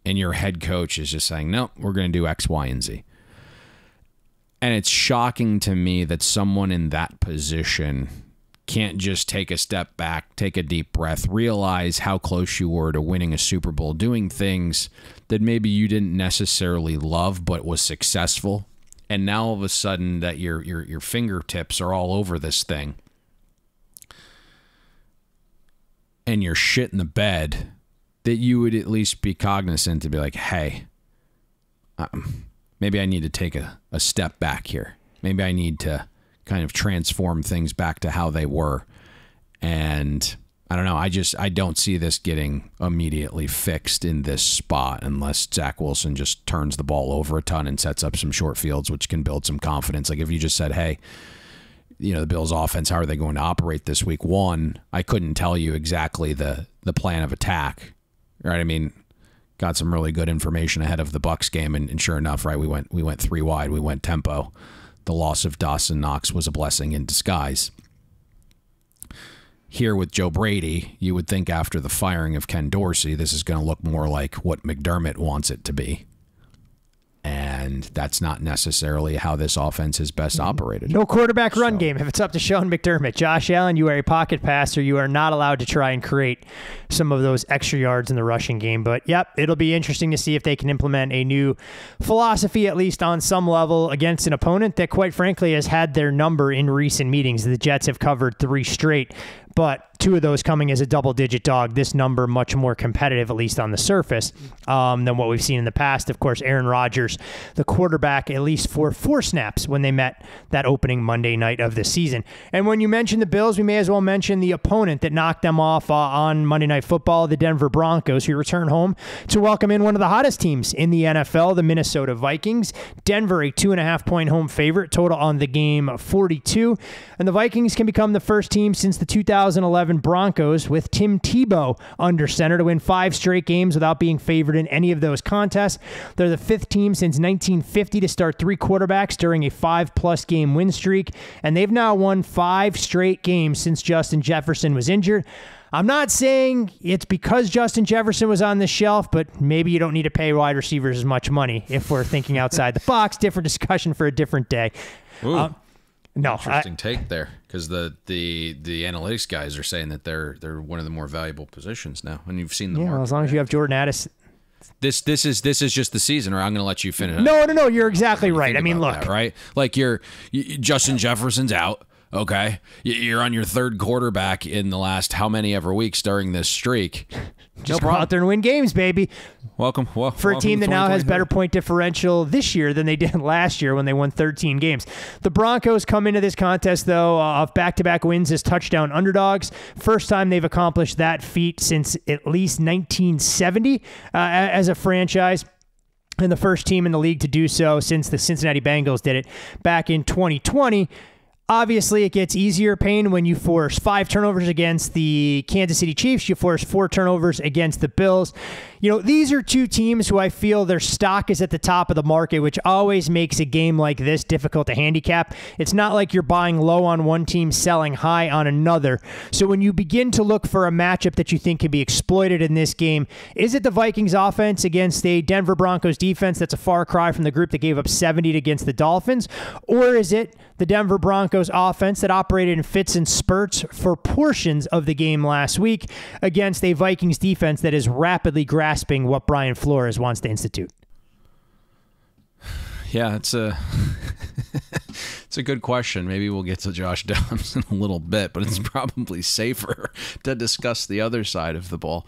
And your head coach is just saying, No, we're going to do X, Y, and Z. And it's shocking to me that someone in that position can't just take a step back, take a deep breath, realize how close you were to winning a Super Bowl, doing things that maybe you didn't necessarily love but was successful and now all of a sudden that your your your fingertips are all over this thing. And you're shit in the bed that you would at least be cognizant to be like hey um, maybe i need to take a, a step back here. Maybe i need to kind of transform things back to how they were. And I don't know. I just I don't see this getting immediately fixed in this spot unless Zach Wilson just turns the ball over a ton and sets up some short fields, which can build some confidence. Like if you just said, "Hey, you know the Bills' offense, how are they going to operate this week?" One, I couldn't tell you exactly the the plan of attack. Right? I mean, got some really good information ahead of the Bucks game, and, and sure enough, right, we went we went three wide, we went tempo. The loss of Dawson Knox was a blessing in disguise here with Joe Brady, you would think after the firing of Ken Dorsey, this is going to look more like what McDermott wants it to be. And that's not necessarily how this offense is best mm-hmm. operated. No quarterback run game. If it's up to Sean McDermott, Josh Allen, you are a pocket passer. You are not allowed to try and create some of those extra yards in the rushing game. But yep, it'll be interesting to see if they can implement a new philosophy, at least on some level, against an opponent that, quite frankly, has had their number in recent meetings. The Jets have covered three straight but two of those coming as a double digit dog. This number much more competitive, at least on the surface, um, than what we've seen in the past. Of course, Aaron Rodgers, the quarterback, at least for four snaps when they met that opening Monday night of the season. And when you mention the Bills, we may as well mention the opponent that knocked them off uh, on Monday Night Football, the Denver Broncos, who return home to welcome in one of the hottest teams in the NFL, the Minnesota Vikings. Denver, a two and a half point home favorite, total on the game 42. And the Vikings can become the first team since the 2011 Broncos with Tim Tebow under center to win five straight games without being favored in any of those contests. They're the fifth team since 1950 to start three quarterbacks during a five plus game win streak, and they've now won five straight games since Justin Jefferson was injured. I'm not saying it's because Justin Jefferson was on the shelf, but maybe you don't need to pay wide receivers as much money if we're thinking outside the box. Different discussion for a different day. Ooh, um, No, I- interesting take there because the, the the analytics guys are saying that they're they're one of the more valuable positions now, and you've seen the yeah, well, as long as you have Jordan Addison. This this is this is just the season, or I'm going to let you finish. No, no, no. You're exactly right. I mean, look, that, right? Like you're you, Justin Jefferson's out. Okay, You- you're on your third quarterback in the last how many ever weeks during this streak. just go out there and win games, baby. Welcome, well, For a welcome team that now has better point differential this year than they did last year when they won 13 games. The Broncos come into this contest, though, uh, of back to back wins as touchdown underdogs. First time they've accomplished that feat since at least 1970 uh, as a franchise. And the first team in the league to do so since the Cincinnati Bengals did it back in 2020. Obviously, it gets easier pain when you force five turnovers against the Kansas City Chiefs. You force four turnovers against the Bills. You know, these are two teams who I feel their stock is at the top of the market, which always makes a game like this difficult to handicap. It's not like you're buying low on one team, selling high on another. So when you begin to look for a matchup that you think can be exploited in this game, is it the Vikings offense against a Denver Broncos defense that's a far cry from the group that gave up 70 against the Dolphins? Or is it the Denver Broncos offense that operated in fits and spurts for portions of the game last week against a Vikings defense that is rapidly grasping what Brian Flores wants to institute? Yeah, it's a it's a good question. Maybe we'll get to Josh Downs in a little bit, but it's probably safer to discuss the other side of the ball.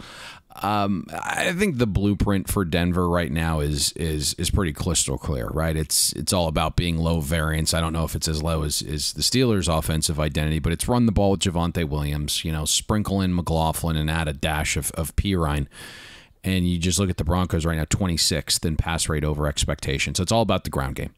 Um, I think the blueprint for Denver right now is is is pretty crystal clear, right? It's it's all about being low variance. I don't know if it's as low as, as the Steelers' offensive identity, but it's run the ball with Javonte Williams, you know, sprinkle in McLaughlin and add a dash of, of Perine and you just look at the Broncos right now, 26th in pass rate over expectation. So it's all about the ground game.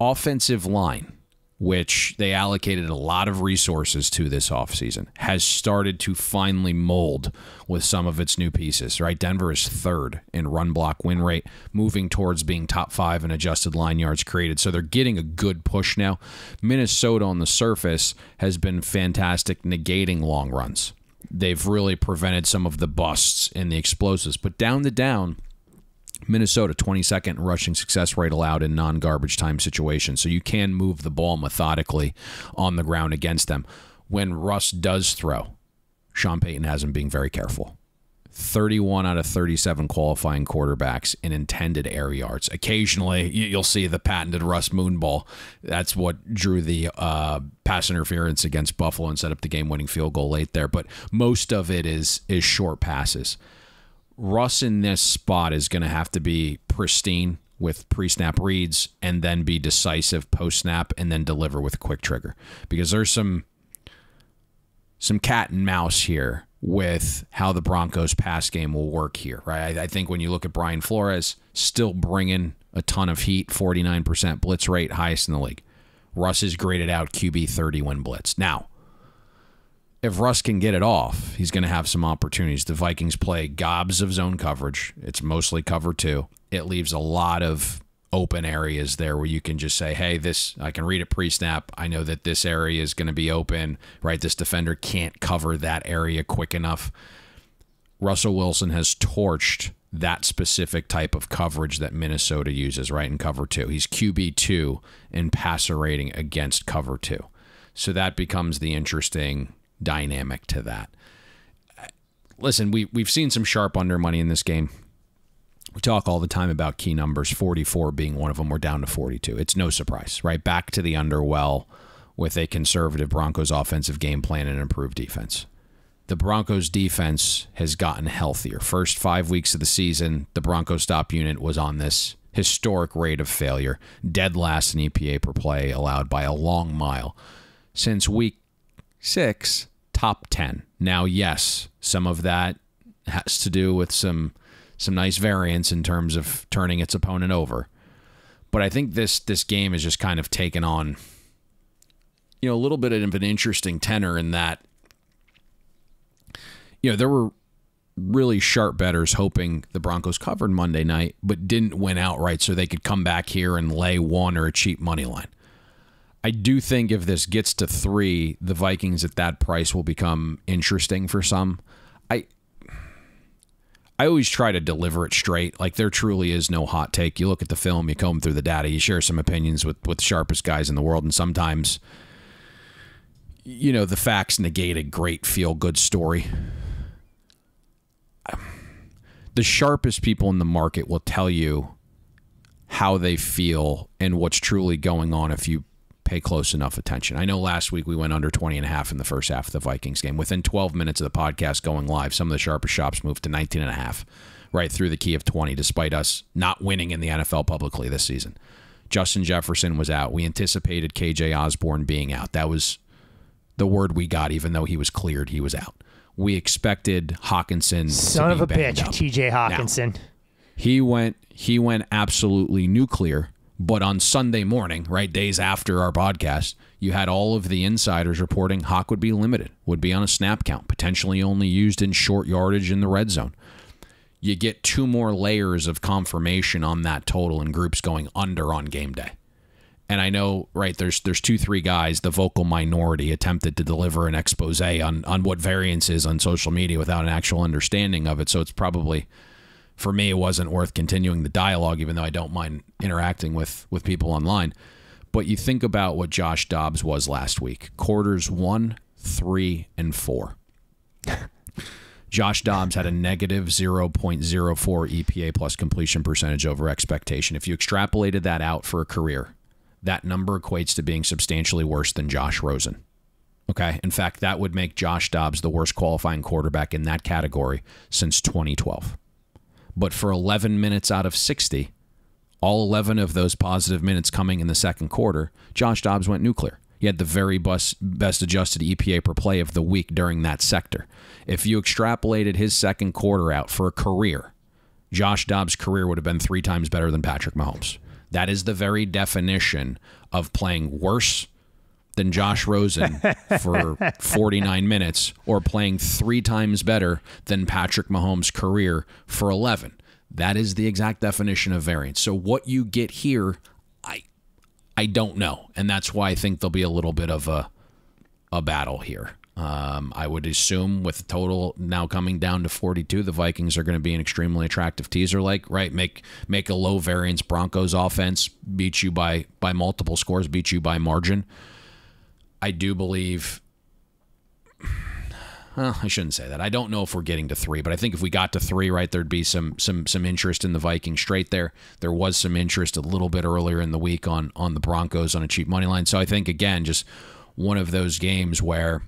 Offensive line, which they allocated a lot of resources to this offseason, has started to finally mold with some of its new pieces, right? Denver is third in run block win rate, moving towards being top five in adjusted line yards created. So they're getting a good push now. Minnesota on the surface has been fantastic negating long runs they've really prevented some of the busts and the explosives. But down the down, Minnesota 22nd rushing success rate allowed in non-garbage time situations. So you can move the ball methodically on the ground against them. When Russ does throw, Sean Payton has him being very careful. 31 out of 37 qualifying quarterbacks in intended air yards. Occasionally, you- you'll see the patented Russ Moonball. That's what drew the uh, pass interference against Buffalo and set up the game-winning field goal late there. But most of it is is short passes. Russ in this spot is going to have to be pristine with pre-snap reads and then be decisive post-snap and then deliver with quick trigger because there's some some cat and mouse here with how the Broncos pass game will work here, right? I, I think when you look at Brian Flores, still bringing a ton of heat, 49% blitz rate, highest in the league. Russ is graded out QB 30 when blitz. Now, if Russ can get it off, he's going to have some opportunities. The Vikings play gobs of zone coverage. It's mostly cover two. It leaves a lot of open areas there where you can just say, hey, this, I can read it pre snap. I know that this area is going to be open, right? This defender can't cover that area quick enough. Russell Wilson has torched that specific type of coverage that Minnesota uses, right? In cover two. He's QB2 in passer rating against cover two. So that becomes the interesting dynamic to that. Listen, we, we've seen some sharp under money in this game. We talk all the time about key numbers, 44 being one of them. We're down to 42. It's no surprise, right? Back to the underwell with a conservative Broncos offensive game plan and improved defense. the Broncos defense has gotten healthier. First five weeks of the season, the Broncos stop unit was on this historic rate of failure, dead last in EPA per play allowed by a long mile. Since week six, top 10. Now, yes, some of that has to do with some some nice variance in terms of turning its opponent over. But I think this this game has just kind of taken on you know a little bit of an interesting tenor in that you know there were really sharp bettors hoping the Broncos covered Monday night but didn't win outright so they could come back here and lay one or a cheap money line. I do think if this gets to 3, the Vikings at that price will become interesting for some. I I always try to deliver it straight. Like there truly is no hot take. You look at the film, you comb through the data, you share some opinions with with the sharpest guys in the world, and sometimes, you know, the facts negate a great feel good story. The sharpest people in the market will tell you how they feel and what's truly going on if you pay close enough attention. I know last week we went under 20 and a half in the first half of the Vikings game. Within 12 minutes of the podcast going live, some of the sharpest shops moved to 19 and a half, right through the key of 20 despite us not winning in the NFL publicly this season. Justin Jefferson was out. We anticipated KJ Osborn being out. That was the word we got even though he was cleared, he was out. We expected Hockenson. Son of a bitch. TJ Hockenson. Now, he went he went absolutely nuclear but on Sunday morning, right, days after our podcast, you had all of the insiders reporting Hawk would be limited, would be on a snap count, potentially only used in short yardage in the red zone. You get two more layers of confirmation on that total and groups going under on game day. And I know, right, there's there's two, three guys, the vocal minority attempted to deliver an expose on, on what variance is on social media without an actual understanding of it. So it's probably for me, it wasn't worth continuing the dialogue, even though I don't mind interacting with with people online. But you think about what Josh Dobbs was last week: quarters one, three, and four. Josh Dobbs had a negative 0.04 EPA plus completion percentage over expectation. If you extrapolated that out for a career, that number equates to being substantially worse than Josh Rosen. Okay. In fact, that would make Josh Dobbs the worst qualifying quarterback in that category since 2012. But for 11 minutes out of 60, all 11 of those positive minutes coming in the second quarter, Josh Dobbs went nuclear. He had the very best, best adjusted EPA per play of the week during that sector. If you extrapolated his second quarter out for a career, Josh Dobbs' career would have been three times better than Patrick Mahomes. That is the very definition of playing worse than Josh Rosen for 49 minutes or playing three times better than Patrick Mahomes' career for 11. That is the exact definition of variance. So what you get here, I I don't know, and that's why I think there'll be a little bit of a a battle here. Um, I would assume with the total now coming down to 42, the Vikings are going to be an extremely attractive teaser. Like right, make make a low variance Broncos offense beat you by by multiple scores, beat you by margin. I do believe. Well, I shouldn't say that. I don't know if we're getting to three, but I think if we got to three, right, there'd be some some some interest in the Vikings straight there. There was some interest a little bit earlier in the week on on the Broncos on a cheap money line. So I think again, just one of those games where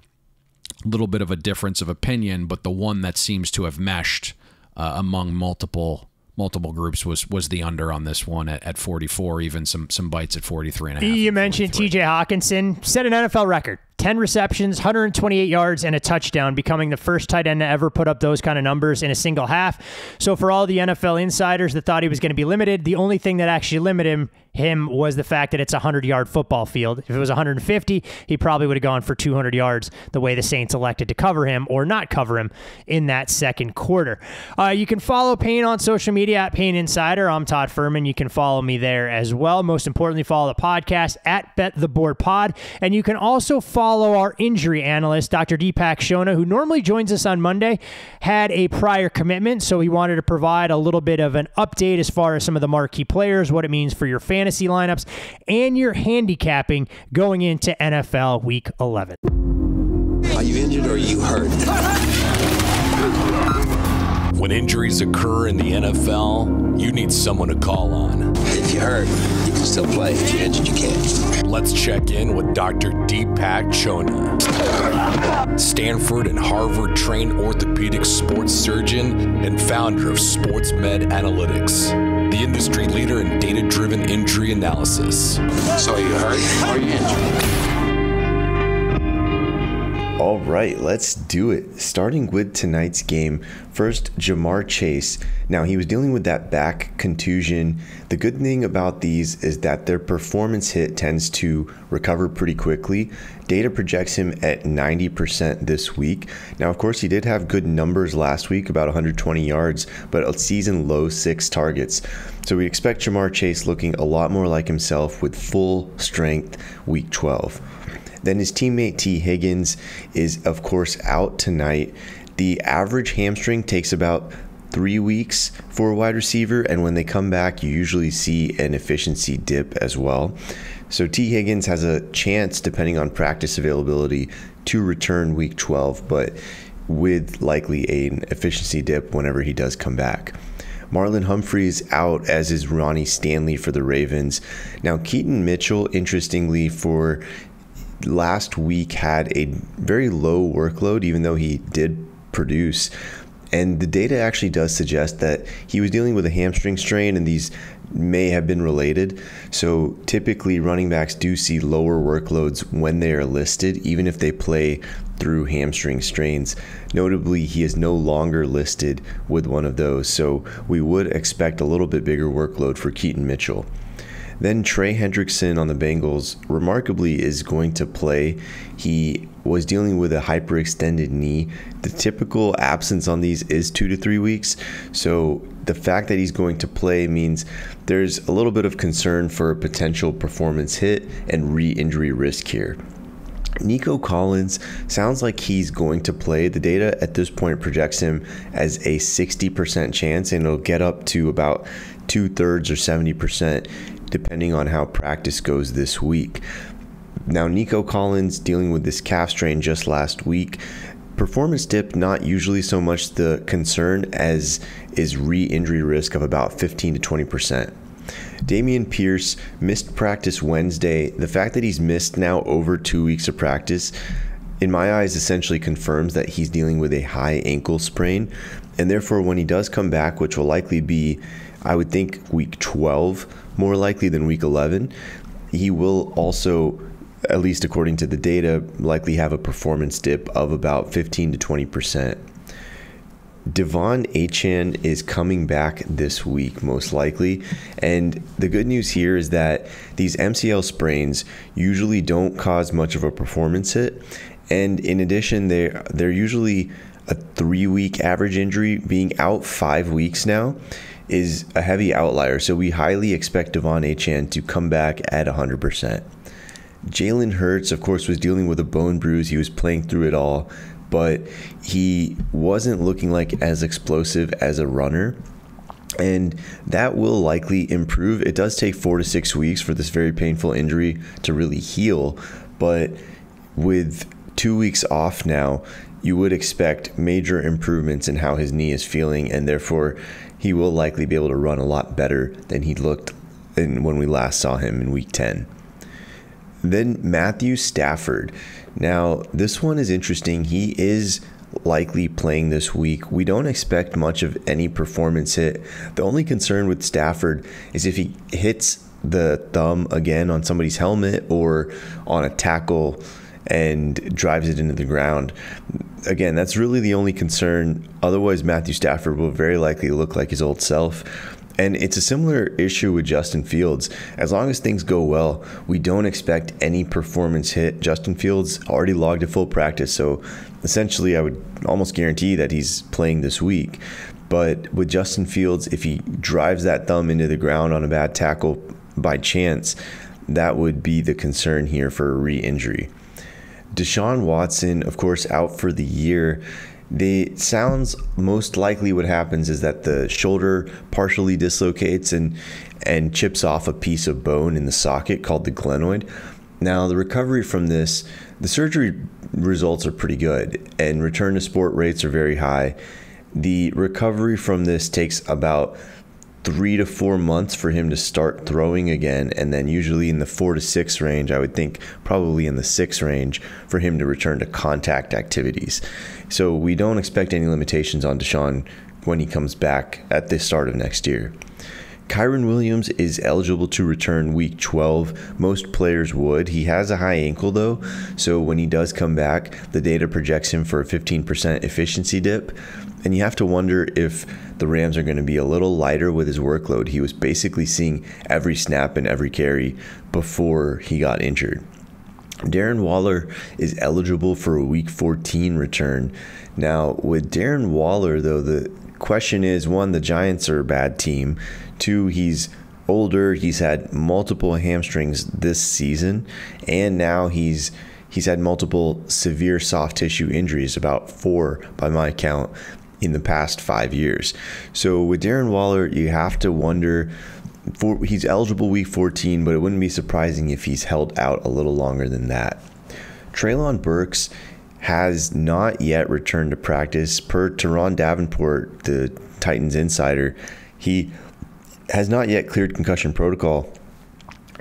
a little bit of a difference of opinion, but the one that seems to have meshed uh, among multiple multiple groups was was the under on this one at, at 44 even some some bites at 43 and a half you mentioned tj Hockenson set an nfl record 10 receptions, 128 yards, and a touchdown, becoming the first tight end to ever put up those kind of numbers in a single half. So, for all the NFL insiders that thought he was going to be limited, the only thing that actually limited him, him was the fact that it's a 100 yard football field. If it was 150, he probably would have gone for 200 yards the way the Saints elected to cover him or not cover him in that second quarter. Uh, you can follow Payne on social media at Payne Insider. I'm Todd Fuhrman. You can follow me there as well. Most importantly, follow the podcast at Bet the Board Pod. And you can also follow follow our injury analyst, Dr. Deepak Chona, who normally joins us on Monday, had a prior commitment, so he wanted to provide a little bit of an update as far as some of the marquee players, what it means for your fantasy lineups, and your handicapping going into NFL Week 11. Are you injured or are you hurt? When injuries occur in the NFL, you need someone to call on. If you're hurt, you can still play. If you're injured, you can't. Let's check in with Dr. Deepak Chona, Stanford and Harvard trained orthopedic sports surgeon and founder of Sports Med Analytics, the industry leader in data driven injury analysis. So are you hurt or are you injured? All right, let's do it. Starting with tonight's game. First, Ja'Marr Chase. Now, he was dealing with that back contusion. The good thing about these is that their performance hit tends to recover pretty quickly. Data projects him at 90% this week. Now, of course, he did have good numbers last week, about 120 yards, but a season low six targets. So we expect Ja'Marr Chase looking a lot more like himself with full strength week 12. Then his teammate Tee Higgins is, of course, out tonight. The average hamstring takes about three weeks for a wide receiver, and when they come back, you usually see an efficiency dip as well. So Tee Higgins has a chance, depending on practice availability, to return week 12, but with likely an efficiency dip whenever he does come back. Marlon Humphrey's out, as is Ronnie Stanley for the Ravens. Now, Keaton Mitchell, interestingly, for last week had a very low workload, even though he did produce. And the data actually does suggest that he was dealing with a hamstring strain, and these may have been related. So typically, running backs do see lower workloads when they are listed, even if they play through hamstring strains. Notably, he is no longer listed with one of those, so we would expect a little bit bigger workload for Keaton Mitchell. Then Trey Hendrickson on the Bengals remarkably is going to play. He was dealing with a hyperextended knee. The typical absence on these is two to three weeks. So the fact that he's going to play means there's a little bit of concern for a potential performance hit and re injury risk here. Nico Collins sounds like he's going to play. The data at this point projects him as a 60% chance, and it'll get up to about two thirds or 70% depending on how practice goes this week. Now, Nico Collins dealing with this calf strain just last week. Performance dip, not usually so much the concern as is re injury risk of about 15 to 20%. Dameon Pierce missed practice Wednesday. The fact that he's missed now over two weeks of practice, in my eyes, essentially confirms that he's dealing with a high ankle sprain. And therefore, when he does come back, which will likely be, I would think, week 12, more likely than week 11. He will also, at least according to the data, likely have a performance dip of about 15 to 20 percent. De'Von Achane is coming back this week, most likely. And the good news here is that these MCL sprains usually don't cause much of a performance hit. And in addition, they're, they're usually a three week average injury, being out five weeks now is a heavy outlier, so we highly expect De'Von Achane to come back at 100%. Jalen Hurts, of course, was dealing with a bone bruise. He was playing through it all, but he wasn't looking like as explosive as a runner. And that will likely improve. It does take four to six weeks for this very painful injury to really heal, but with two weeks off now, you would expect major improvements in how his knee is feeling, and therefore he will likely be able to run a lot better than he looked in when we last saw him in week 10. Then Matthew Stafford. Now, this one is interesting. He is likely playing this week. We don't expect much of any performance hit. The only concern with Stafford is if he hits the thumb again on somebody's helmet or on a tackle and drives it into the ground. Again, that's really the only concern. Otherwise, Matthew Stafford will very likely look like his old self. And it's a similar issue with Justin Fields. As long as things go well, we don't expect any performance hit. Justin Fields already logged a full practice, so essentially, I would almost guarantee that he's playing this week. But with Justin Fields, if he drives that thumb into the ground on a bad tackle by chance, that would be the concern here for a re injury. Deshaun Watson, of course, out for the year. The sounds most likely what happens is that the shoulder partially dislocates and and chips off a piece of bone in the socket called the glenoid. Now, the recovery from this, the surgery results are pretty good, and return to sport rates are very high. The recovery from this takes about three to four months for him to start throwing again, and then usually in the four to six range, I would think probably in the six range for him to return to contact activities. So we don't expect any limitations on Deshaun when he comes back at the start of next year. Kyren Williams is eligible to return week 12. Most players would. He has a high ankle though, so when he does come back, the data projects him for a 15% efficiency dip. And you have to wonder if the Rams are going to be a little lighter with his workload. He was basically seeing every snap and every carry before he got injured. Darren Waller is eligible for a week 14 return. Now, with Darren Waller, though, the question is one, the Giants are a bad team. Two, he's older. He's had multiple hamstrings this season, and now he's he's had multiple severe soft tissue injuries, about four by my count, in the past five years. So with Darren Waller, you have to wonder. For, he's eligible week 14, but it wouldn't be surprising if he's held out a little longer than that. Treylon Burks has not yet returned to practice. Per Turron Davenport, the Titans insider, he has not yet cleared concussion protocol.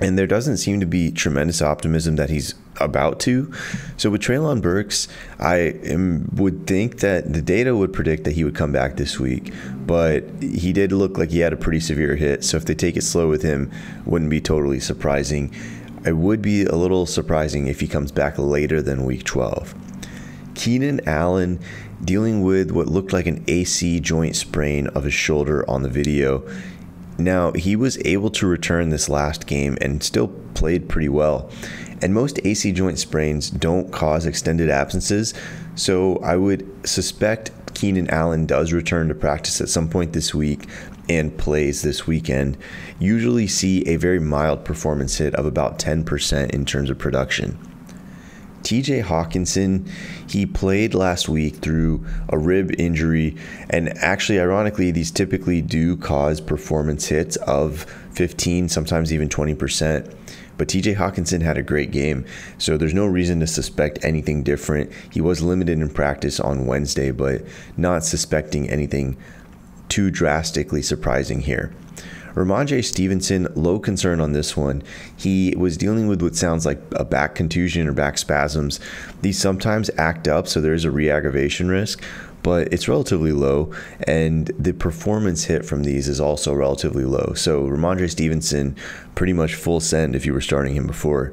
And there doesn't seem to be tremendous optimism that he's about to. So with Treylon Burks, I am, would think that the data would predict that he would come back this week, but he did look like he had a pretty severe hit. So if they take it slow with him, wouldn't be totally surprising. It would be a little surprising if he comes back later than week 12. Keenan Allen dealing with what looked like an AC joint sprain of his shoulder on the video. Now, he was able to return this last game and still played pretty well. And most AC joint sprains don't cause extended absences, so I would suspect Keenan Allen does return to practice at some point this week and plays this weekend. Usually see a very mild performance hit of about 10% in terms of production. TJ Hockenson, he played last week through a rib injury. And actually, ironically, these typically do cause performance hits of 15, sometimes even 20%. But TJ Hockenson had a great game, so there's no reason to suspect anything different. He was limited in practice on Wednesday, but not suspecting anything too drastically surprising here. Rhamondre Stevenson, low concern on this one. He was dealing with what sounds like a back contusion or back spasms. These sometimes act up, so there is a reaggravation risk, but it's relatively low, and the performance hit from these is also relatively low. So Rhamondre Stevenson, pretty much full send if you were starting him before.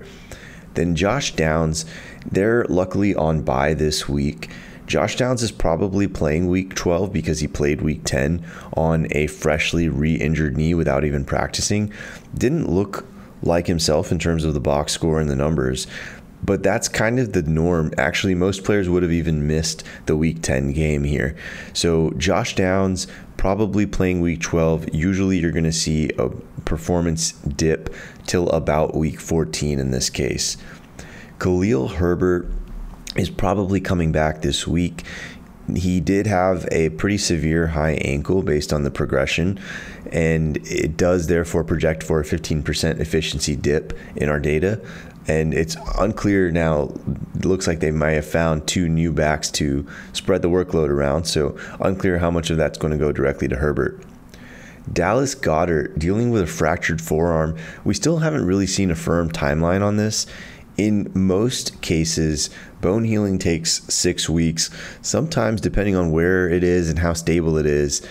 Then Josh Downs, they're luckily on bye this week. Josh Downs is probably playing week 12 because he played week 10 on a freshly re injured knee without even practicing. Didn't look like himself in terms of the box score and the numbers, but that's kind of the norm. Actually, most players would have even missed the week 10 game here. So, Josh Downs probably playing week 12. Usually, you're going to see a performance dip till about week 14 in this case. Khalil Herbert is probably coming back this week. He did have a pretty severe high ankle based on the progression, and it does therefore project for a 15% efficiency dip in our data. And it's unclear now. It looks like they might have found two new backs to spread the workload around, so unclear how much of that's going to go directly to Herbert. Dallas Goedert dealing with a fractured forearm. We still haven't really seen a firm timeline on this. In most cases, bone healing takes six weeks. Sometimes, depending on where it is and how stable it is,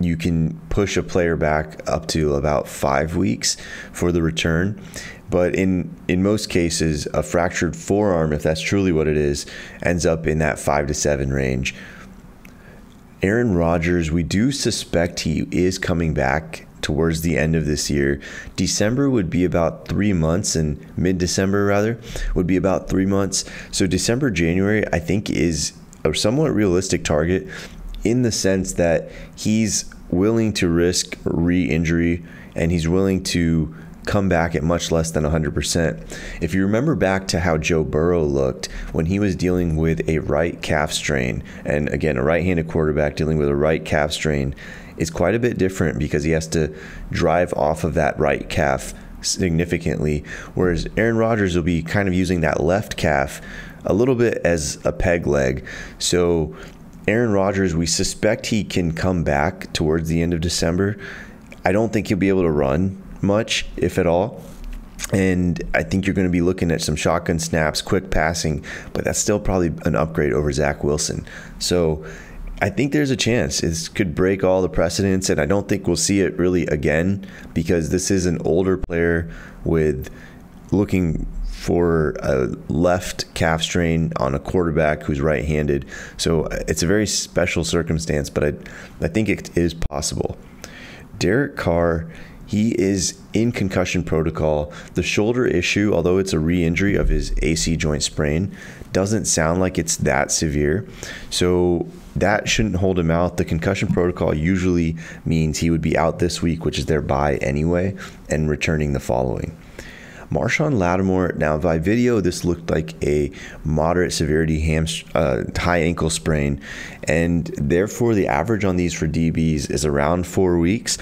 you can push a player back up to about five weeks for the return. But in, in most cases, a fractured forearm, if that's truly what it is, ends up in that five to seven range. Aaron Rodgers, we do suspect he is coming back towards the end of this year. December would be about three months, and mid December, rather, would be about three months. So, December, January, I think, is a somewhat realistic target in the sense that he's willing to risk re injury and he's willing to come back at much less than 100%. If you remember back to how Joe Burrow looked when he was dealing with a right calf strain, and again, a right handed quarterback dealing with a right calf strain, is quite a bit different because he has to drive off of that right calf significantly, whereas Aaron Rodgers will be kind of using that left calf a little bit as a peg leg. So Aaron Rodgers, we suspect he can come back towards the end of December. I don't think he'll be able to run much, if at all. And I think you're going to be looking at some shotgun snaps, quick passing, but that's still probably an upgrade over Zach Wilson. So I think there's a chance it could break all the precedents, and I don't think we'll see it really again because this is an older player with looking for a left calf strain on a quarterback who's right-handed. So it's a very special circumstance, but I, I think it is possible. Derek Carr, he is in concussion protocol. The shoulder issue, although it's a re injury of his AC joint sprain, doesn't sound like it's that severe. So that shouldn't hold him out. The concussion protocol usually means he would be out this week, which is their bye anyway, and returning the following. Marshon Lattimore, now by video, this looked like a moderate severity uh, high ankle sprain, and therefore the average on these for DBs is around four weeks.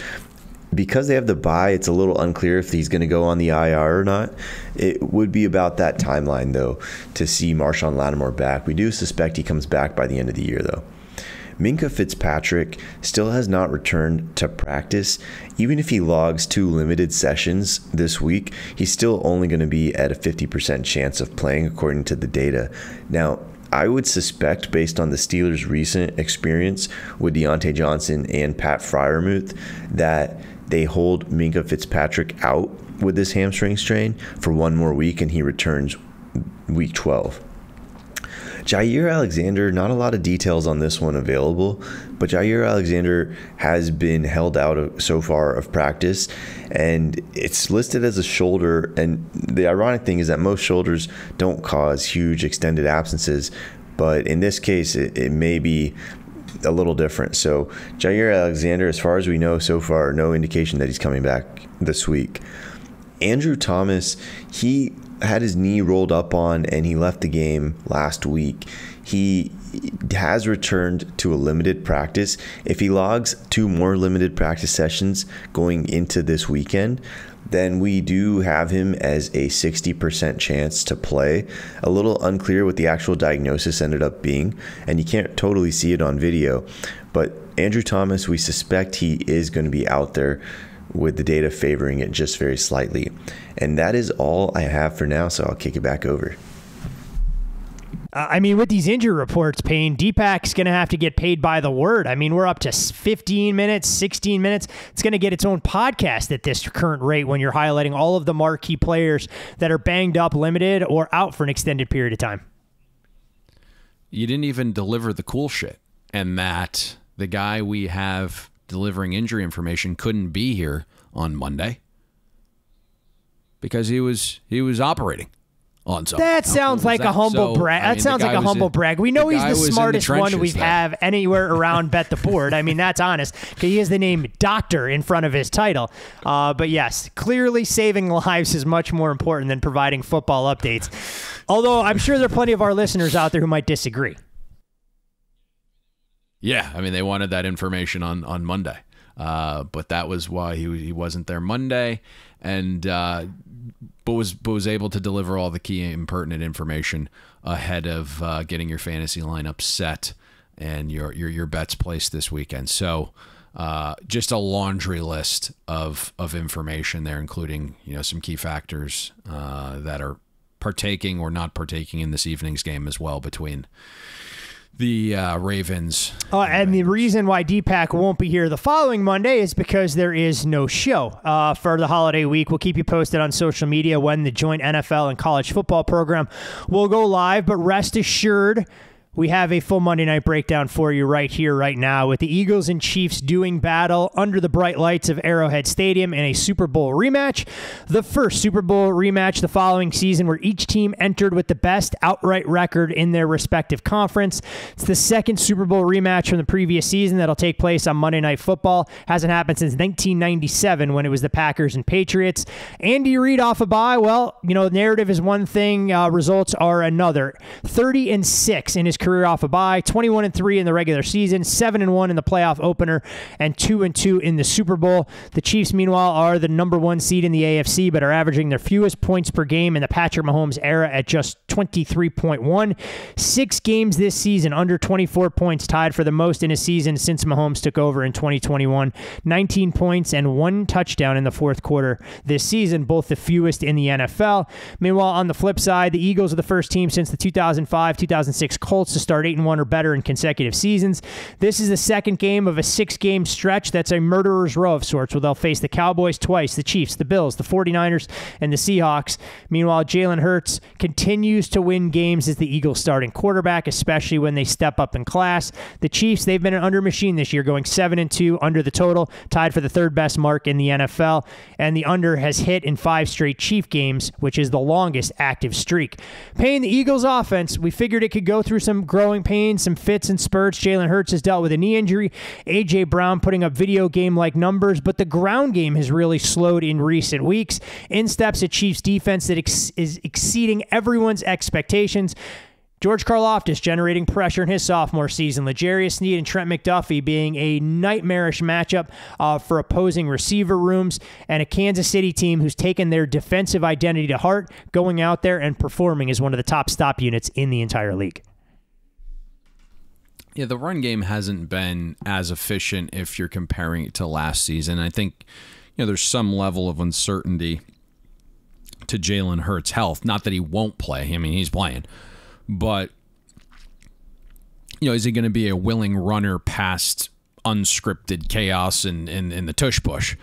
Because they have the bye, it's a little unclear if he's going to go on the IR or not. It would be about that timeline, though, to see Marshon Lattimore back. We do suspect he comes back by the end of the year, though. Minkah Fitzpatrick still has not returned to practice. Even if he logs two limited sessions this week, he's still only going to be at a 50% chance of playing, according to the data. Now, I would suspect, based on the Steelers' recent experience with Diontae Johnson and Pat Freiermuth, that they hold Minkah Fitzpatrick out with this hamstring strain for one more week and he returns week 12. Jaire Alexander, not a lot of details on this one available, but Jaire Alexander has been held out of, so far of practice, and it's listed as a shoulder. And the ironic thing is that most shoulders don't cause huge extended absences, but in this case, it, it may be a little different. So Jaire Alexander, as far as we know so far, no indication that he's coming back this week. Andrew Thomas, he had his knee rolled up on and he left the game last week. He has returned to a limited practice. If he logs two more limited practice sessions going into this weekend, then we do have him as a 60% chance to play. A little unclear what the actual diagnosis ended up being, and you can't totally see it on video. But Andrew Thomas, we suspect he is going to be out there with the data favoring it just very slightly. And that is all I have for now, so I'll kick it back over. Uh, I mean, with these injury reports, Payne, Deepak's going to have to get paid by the word. I mean, we're up to 15 minutes, 16 minutes. It's going to get its own podcast at this current rate when you're highlighting all of the marquee players that are banged up, limited, or out for an extended period of time. You didn't even deliver the cool shit. And that the guy we have delivering injury information couldn't be here on Monday because he was he was operating on something. That sounds like that? a humble so, brag. That I mean, sounds like a humble in, brag. We know the he's the smartest the one we've have anywhere around bet the board. I mean, that's honest. He has the name doctor in front of his title. Uh, but yes, clearly saving lives is much more important than providing football updates. Although I'm sure there are plenty of our listeners out there who might disagree. Yeah, I mean they wanted that information on on Monday, uh, but that was why he he wasn't there Monday, and uh, but was but was able to deliver all the key and pertinent information ahead of uh, getting your fantasy lineup set and your your your bets placed this weekend. So. Uh, just a laundry list of of information there, including you know some key factors uh, that are partaking or not partaking in this evening's game as well between the uh, Ravens. Uh, and the reason why Deepak won't be here the following Monday is because there is no show uh, for the holiday week. We'll keep you posted on social media when the joint NFL and college football program will go live, but rest assured we have a full Monday night breakdown for you right here, right now, with the Eagles and Chiefs doing battle under the bright lights of Arrowhead Stadium in a Super Bowl rematch. The first Super Bowl rematch the following season, where each team entered with the best outright record in their respective conference. It's the second Super Bowl rematch from the previous season that'll take place on Monday Night Football. Hasn't happened since 1997 when it was the Packers and Patriots. Andy Reid off a bye. Well, you know, narrative is one thing, uh, results are another. 30 and 6 in his career off a bye, 21 and 3 in the regular season, 7 and 1 in the playoff opener, and 2 and 2 in the Super Bowl. The Chiefs, meanwhile, are the number one seed in the AFC, but are averaging their fewest points per game in the Patrick Mahomes era at just 23.1. Six games this season under 24 points, tied for the most in a season since Mahomes took over in 2021. 19 points and one touchdown in the fourth quarter this season, both the fewest in the NFL. Meanwhile, on the flip side, the Eagles are the first team since the 2005 2006 Colts to start 8 and 1 or better in consecutive seasons. This is the second game of a six game stretch that's a murderer's row of sorts, where they'll face the Cowboys twice, the Chiefs, the Bills, the 49ers, and the Seahawks. Meanwhile, Jalen Hurts continues to win games as the Eagles starting quarterback, especially when they step up in class. The Chiefs, they've been an under machine this year, going 7 and 2 under the total, tied for the third best mark in the NFL, and the under has hit in five straight Chief games, which is the longest active streak. Paying the Eagles offense, we figured it could go through some growing pains, some fits and spurts. Jalen Hurts has dealt with a knee injury. A.J. Brown putting up video game like numbers, but the ground game has really slowed in recent weeks. In steps a Chiefs defense that ex- is exceeding everyone's expectations. George Karlaftis generating pressure in his sophomore season. L'Jarius Sneed and Trent McDuffie being a nightmarish matchup uh, for opposing receiver rooms, and a Kansas City team who's taken their defensive identity to heart, going out there and performing as one of the top stop units in the entire league. Yeah, the run game hasn't been as efficient if you're comparing it to last season. I think you know there's some level of uncertainty to Jalen Hurts' health. Not that he won't play. I mean, he's playing, but you know, is he going to be a willing runner past unscripted chaos and in, in, in, the tush push?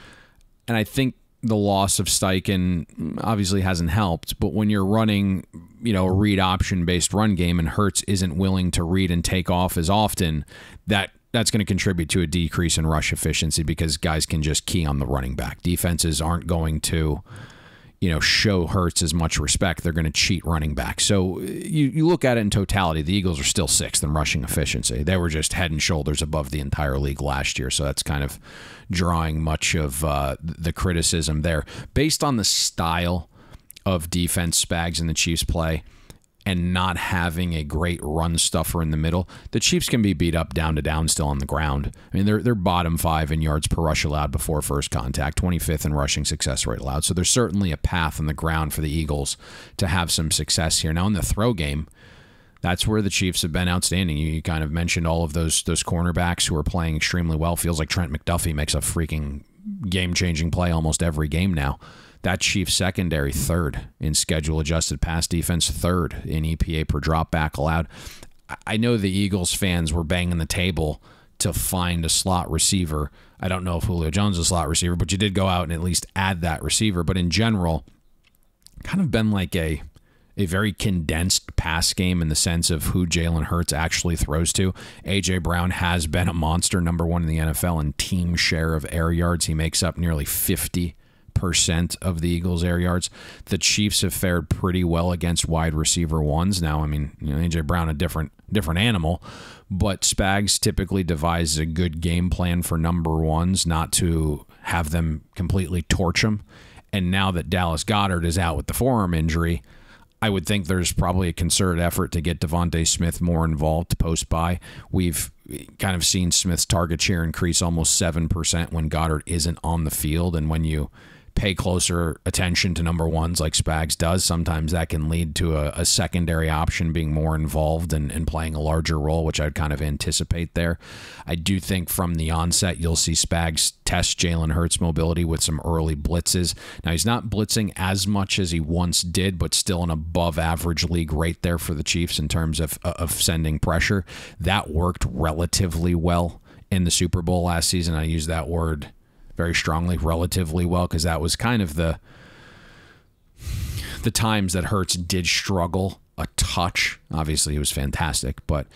And I think the loss of Steichen obviously hasn't helped, but when you're running, you know, a read option based run game and Hurts isn't willing to read and take off as often, that that's going to contribute to a decrease in rush efficiency because guys can just key on the running back. Defenses aren't going to you know, show Hurts as much respect, they're going to cheat running back. So you, you look at it in totality, the Eagles are still sixth in rushing efficiency. They were just head and shoulders above the entire league last year. So that's kind of drawing much of uh, the criticism there. Based on the style of defense Spags and the Chiefs play, and not having a great run stuffer in the middle, the Chiefs can be beat up down to down still on the ground. I mean, they're they're bottom five in yards per rush allowed before first contact, 25th in rushing success rate allowed. So there's certainly a path on the ground for the Eagles to have some success here. Now in the throw game, that's where the Chiefs have been outstanding. You kind of mentioned all of those those cornerbacks who are playing extremely well. Feels like Trent McDuffie makes a freaking game changing play almost every game now. That Chiefs secondary third in schedule adjusted pass defense, third in EPA per drop back allowed. I know the Eagles fans were banging the table to find a slot receiver. I don't know if Julio Jones is a slot receiver, but you did go out and at least add that receiver. But in general, kind of been like a a very condensed pass game in the sense of who Jalen Hurts actually throws to. AJ Brown has been a monster, number one in the NFL in team share of air yards. He makes up nearly 50 percent of the Eagles' air yards. The Chiefs have fared pretty well against wide receiver ones. Now, I mean, you know, AJ Brown a different different animal, but Spags typically devises a good game plan for number ones, not to have them completely torch them. And now that Dallas Goedert is out with the forearm injury, I would think there's probably a concerted effort to get DeVonta Smith more involved post bye. We've kind of seen Smith's target share increase almost 7% when Goedert isn't on the field. And when you pay closer attention to number ones like Spags does, sometimes that can lead to a, a secondary option being more involved and, and, playing a larger role, which I'd kind of anticipate there. I do think from the onset, you'll see Spags test Jalen Hurts' mobility with some early blitzes. Now, he's not blitzing as much as he once did, but still an above average league rate there for the Chiefs in terms of, of sending pressure. That worked relatively well in the Super Bowl last season. I use that word very strongly, relatively well, because that was kind of the the times that Hurts did struggle a touch. Obviously, he was fantastic, but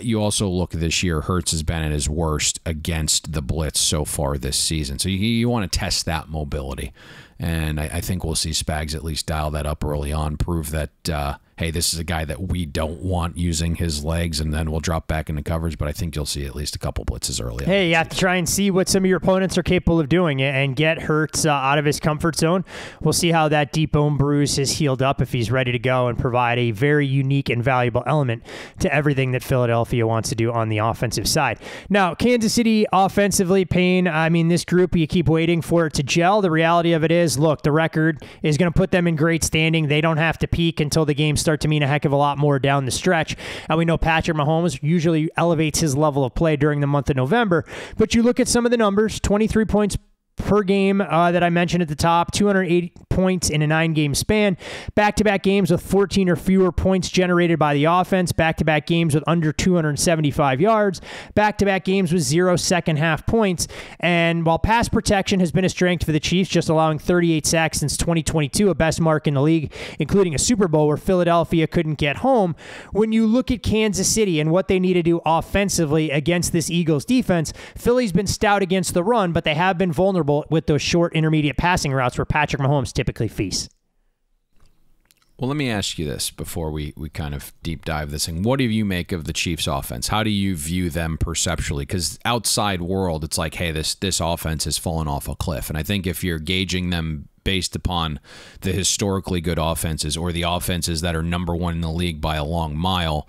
you also look this year. Hurts has been at his worst against the blitz so far this season. So you, you want to test that mobility, and I, I, think we'll see Spags at least dial that up early on, prove that uh, hey, this is a guy that we don't want using his legs, and then we'll drop back into coverage. But I think you'll see at least a couple blitzes early. Hey, you have to try and see what some of your opponents are capable of doing and get Hurts uh, out of his comfort zone. We'll see how that deep bone bruise has healed up if he's ready to go and provide a very unique and valuable valuable element to everything that Philadelphia wants to do on the offensive side. Now, Kansas City offensively, Payne, I mean, this group, you keep waiting for it to gel. The reality of it is, look, the record is going to put them in great standing. They don't have to peak until the games start to mean a heck of a lot more down the stretch. And we know Patrick Mahomes usually elevates his level of play during the month of November. But you look at some of the numbers 23 points per game uh, that I mentioned at the top, 280 points in a nine game span. Back to back games with 14 or fewer points generated by the offense. Back to back games with under 275 yards. Back to back games with zero second half points. And while pass protection has been a strength for the Chiefs, just allowing 38 sacks since 2022, a best mark in the league, including a Super Bowl where Philadelphia couldn't get home. When you look at Kansas City and what they need to do offensively against this Eagles defense, Philly's been stout against the run, but they have been vulnerable with those short intermediate passing routes where Patrick Mahomes typically feasts. Well, let me ask you this before we, we kind of deep dive this thing. What do you make of the Chiefs' offense? How do you view them perceptually? Because outside world, it's like, hey, this this offense has fallen off a cliff. And I think if you're gauging them based upon the historically good offenses or the offenses that are number one in the league by a long mile,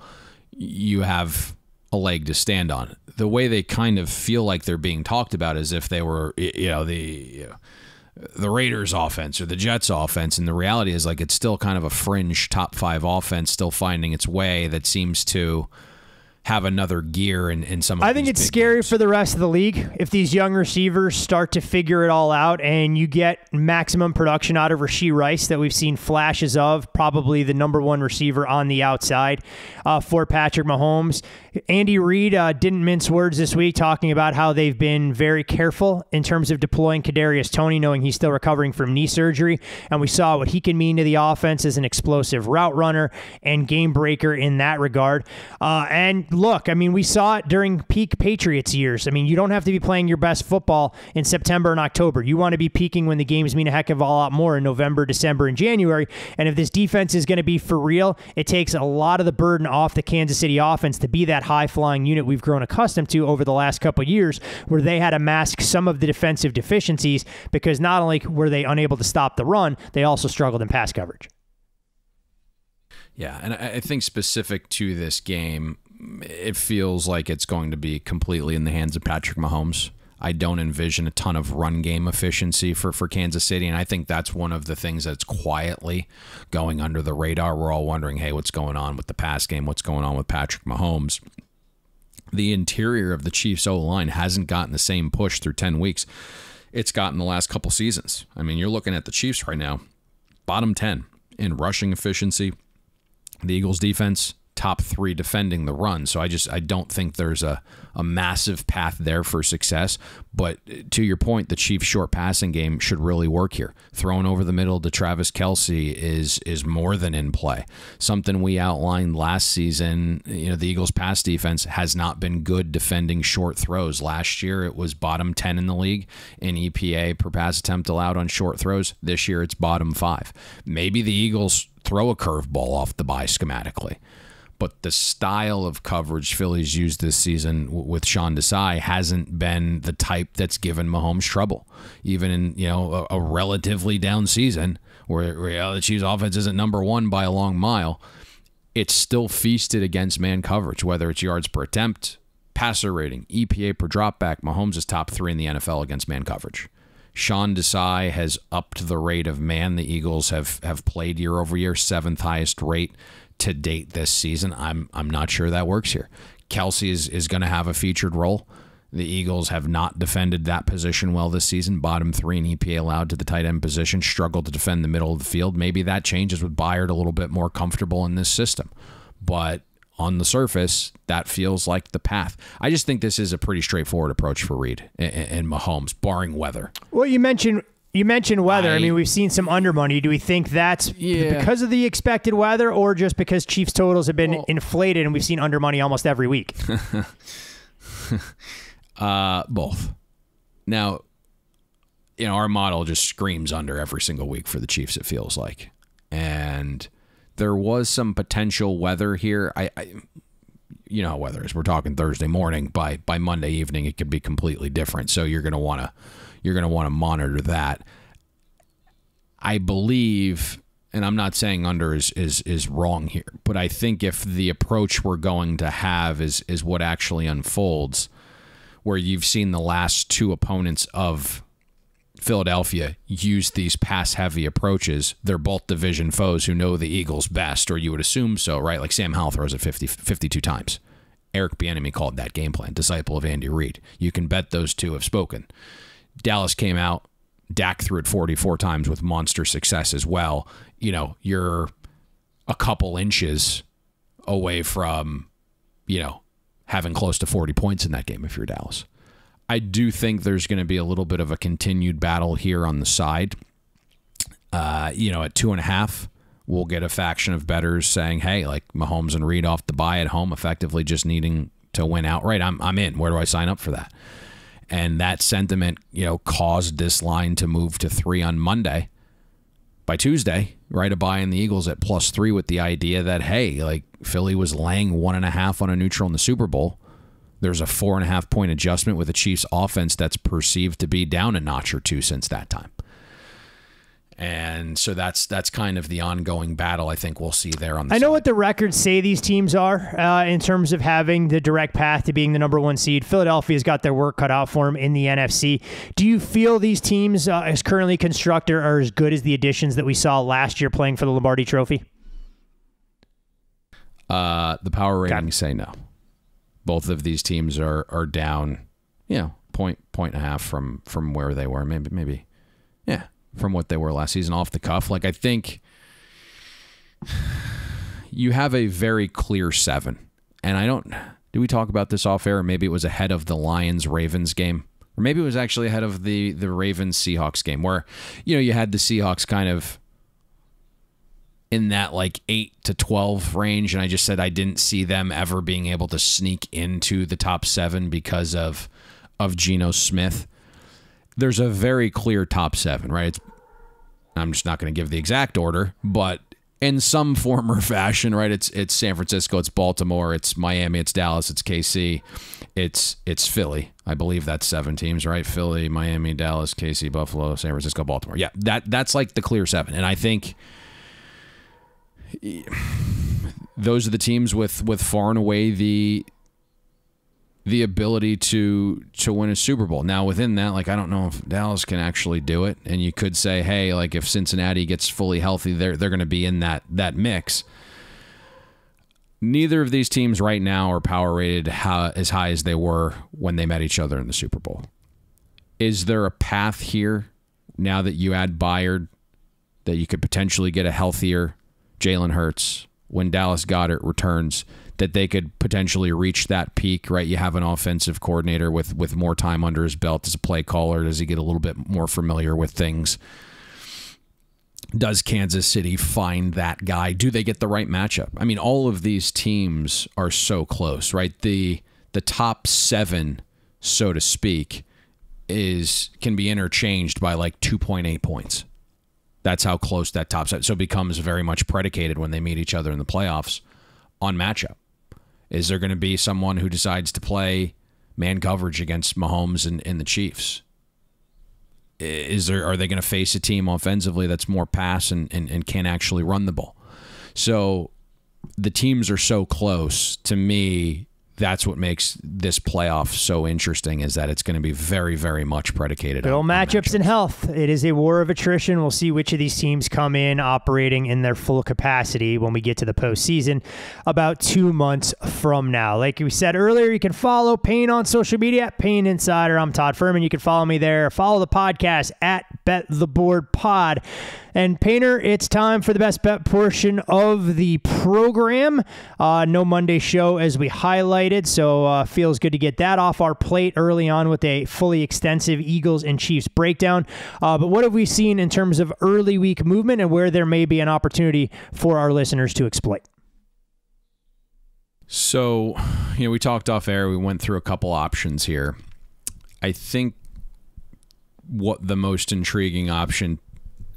you have a leg to stand on. The way they kind of feel like they're being talked about as if they were, you know, the the Raiders offense or the Jets offense, and the reality is like it's still kind of a fringe top five offense, still finding its way that seems to have another gear in, in some I think it's scary games. for the rest of the league if these young receivers start to figure it all out and you get maximum production out of Rashee Rice that we've seen flashes of, probably the number one receiver on the outside uh, for Patrick Mahomes. Andy Reid uh, didn't mince words this week talking about how they've been very careful in terms of deploying Kadarius Toney, knowing he's still recovering from knee surgery. And we saw what he can mean to the offense as an explosive route runner and game breaker in that regard. Uh, and look, I mean, we saw it during peak Patriots years. I mean, you don't have to be playing your best football in September and October. You want to be peaking when the games mean a heck of a lot more in November, December, and January. And if this defense is going to be for real, it takes a lot of the burden off the Kansas City offense to be that high flying unit we've grown accustomed to over the last couple years, where they had to mask some of the defensive deficiencies because not only were they unable to stop the run, they also struggled in pass coverage. Yeah, and I think specific to this game, it feels like it's going to be completely in the hands of Patrick Mahomes. I don't envision a ton of run game efficiency for, for Kansas City. And I think that's one of the things that's quietly going under the radar. We're all wondering, hey, what's going on with the pass game? What's going on with Patrick Mahomes? The interior of the Chiefs O line hasn't gotten the same push through 10 weeks it's gotten the last couple seasons. I mean, you're looking at the Chiefs right now, bottom 10 in rushing efficiency. The Eagles defense, top three defending the run. So I just I don't think there's a, a massive path there for success. But to your point, the Chiefs' short passing game should really work here. Throwing over the middle to Travis Kelce is is more than in play. Something we outlined last season. You know, the Eagles' pass defense has not been good defending short throws. Last year it was bottom ten in the league in EPA per pass attempt allowed on short throws. This year it's bottom five. Maybe the Eagles throw a curveball off the bye schematically but the style of coverage Phillies used this season with Sean Desai hasn't been the type that's given Mahomes trouble. Even in you know a, a relatively down season where, the Chiefs' offense isn't number one by a long mile, it's still feasted against man coverage, whether it's yards per attempt, passer rating, EPA per dropback. Mahomes is top three in the NFL against man coverage. Sean Desai has upped the rate of man the Eagles have have played year over year, seventh highest rate to date this season. I'm I'm not sure that works here. Kelce is, is going to have a featured role. The Eagles have not defended that position well this season. Bottom three in EPA allowed to the tight end position, struggled to defend the middle of the field. Maybe that changes with Byard a little bit more comfortable in this system. But on the surface, that feels like the path. I just think this is a pretty straightforward approach for Reid and Mahomes, barring weather. Well, you mentioned you mentioned weather. I, I, mean, we've seen some under money. Do we think that's yeah. because of the expected weather, or just because Chiefs totals have been well, inflated and we've seen under money almost every week? uh, both. Now, you know, our model just screams under every single week for the Chiefs. It feels like, and there was some potential weather here. I, I you know how weather is. We're talking Thursday morning. By by Monday evening, it could be completely different. So you're going to want to you're going to want to monitor that. I believe, and I'm not saying under is is is wrong here, but I think if the approach we're going to have is is what actually unfolds, where you've seen the last two opponents of Philadelphia use these pass heavy approaches. They're both division foes who know the Eagles best, or you would assume so, right? Like Sam Howell throws it 50, 52 times. Eric Bieniemy called that game plan, disciple of Andy Reid. You can bet those two have spoken. Dallas came out, Dak threw it 44 times with monster success as well. You know, you're a couple inches away from, you know, having close to 40 points in that game if you're Dallas. I do think there's going to be a little bit of a continued battle here on the side. Uh, you know, at two and a half, we'll get a faction of bettors saying, "Hey, like Mahomes and Reid off the bye at home, effectively just needing to win outright. I'm I'm in. Where do I sign up for that?" And that sentiment, you know, caused this line to move to three on Monday. By Tuesday, right, a buy in the Eagles at plus three with the idea that hey, like Philly was laying one and a half on a neutral in the Super Bowl there's a four and a half point adjustment with the Chiefs offense that's perceived to be down a notch or two since that time. And so that's that's kind of the ongoing battle I think we'll see there on the I know side. what the records say these teams are uh, in terms of having the direct path to being the number one seed. Philadelphia's got their work cut out for them in the NFC. Do you feel these teams, uh, as currently constructed, are as good as the additions that we saw last year playing for the Lombardi Trophy? Uh, the power ratings say no. Both of these teams are are down, you know, point point and a half from from where they were. Maybe maybe, yeah, from what they were last season off the cuff. Like I think you have a very clear seven, and I don't. Did we talk about this off air? Maybe it was ahead of the Lions Ravens game, or maybe it was actually ahead of the the Ravens Seahawks game, where you know you had the Seahawks kind of in that like 8 to 12 range and I just said I didn't see them ever being able to sneak into the top 7 because of of Geno Smith. There's a very clear top 7, right? It's, I'm just not going to give the exact order, but in some form or fashion, right? It's it's San Francisco, it's Baltimore, it's Miami, it's Dallas, it's KC, it's it's Philly. I believe that's seven teams, right? Philly, Miami, Dallas, KC, Buffalo, San Francisco, Baltimore. Yeah, that that's like the clear seven, and I think those are the teams with with far and away the the ability to to win a Super Bowl. Now within that, like I don't know if Dallas can actually do it, and you could say, hey, like if Cincinnati gets fully healthy, they're they're going to be in that that mix. Neither of these teams right now are power rated how, as high as they were when they met each other in the Super Bowl. Is there a path here now that you add Byard that you could potentially get a healthier Jalen Hurts when Dallas Goedert returns that they could potentially reach that peak, right? You have an offensive coordinator with with more time under his belt as a play caller. Does he get a little bit more familiar with things? Does Kansas City find that guy? Do they get the right matchup? I mean, all of these teams are so close, right? The the top 7, so to speak, is can be interchanged by like 2.8 points. That's how close that top set. So it becomes very much predicated when they meet each other in the playoffs on matchup. Is there going to be someone who decides to play man coverage against Mahomes and, and the Chiefs? Is there are they going to face a team offensively that's more pass and, and, and can't actually run the ball? So the teams are so close to me that's what makes this playoff so interesting is that it's going to be very, very much predicated Bill on, matchups, and health. It is a war of attrition. We'll see which of these teams come in operating in their full capacity when we get to the postseason about two months from now. Like we said earlier, you can follow Payne on social media at Payne Insider. I'm Todd Fuhrman. You can follow me there. Follow the podcast at Bet the Board Pod. And Painter, it's time for the best bet portion of the program. Uh, no Monday show as we highlighted, so uh, feels good to get that off our plate early on with a fully extensive Eagles and Chiefs breakdown. Uh, but what have we seen in terms of early week movement and where there may be an opportunity for our listeners to exploit? So, you know, we talked off air. We went through a couple options here. I think what the most intriguing option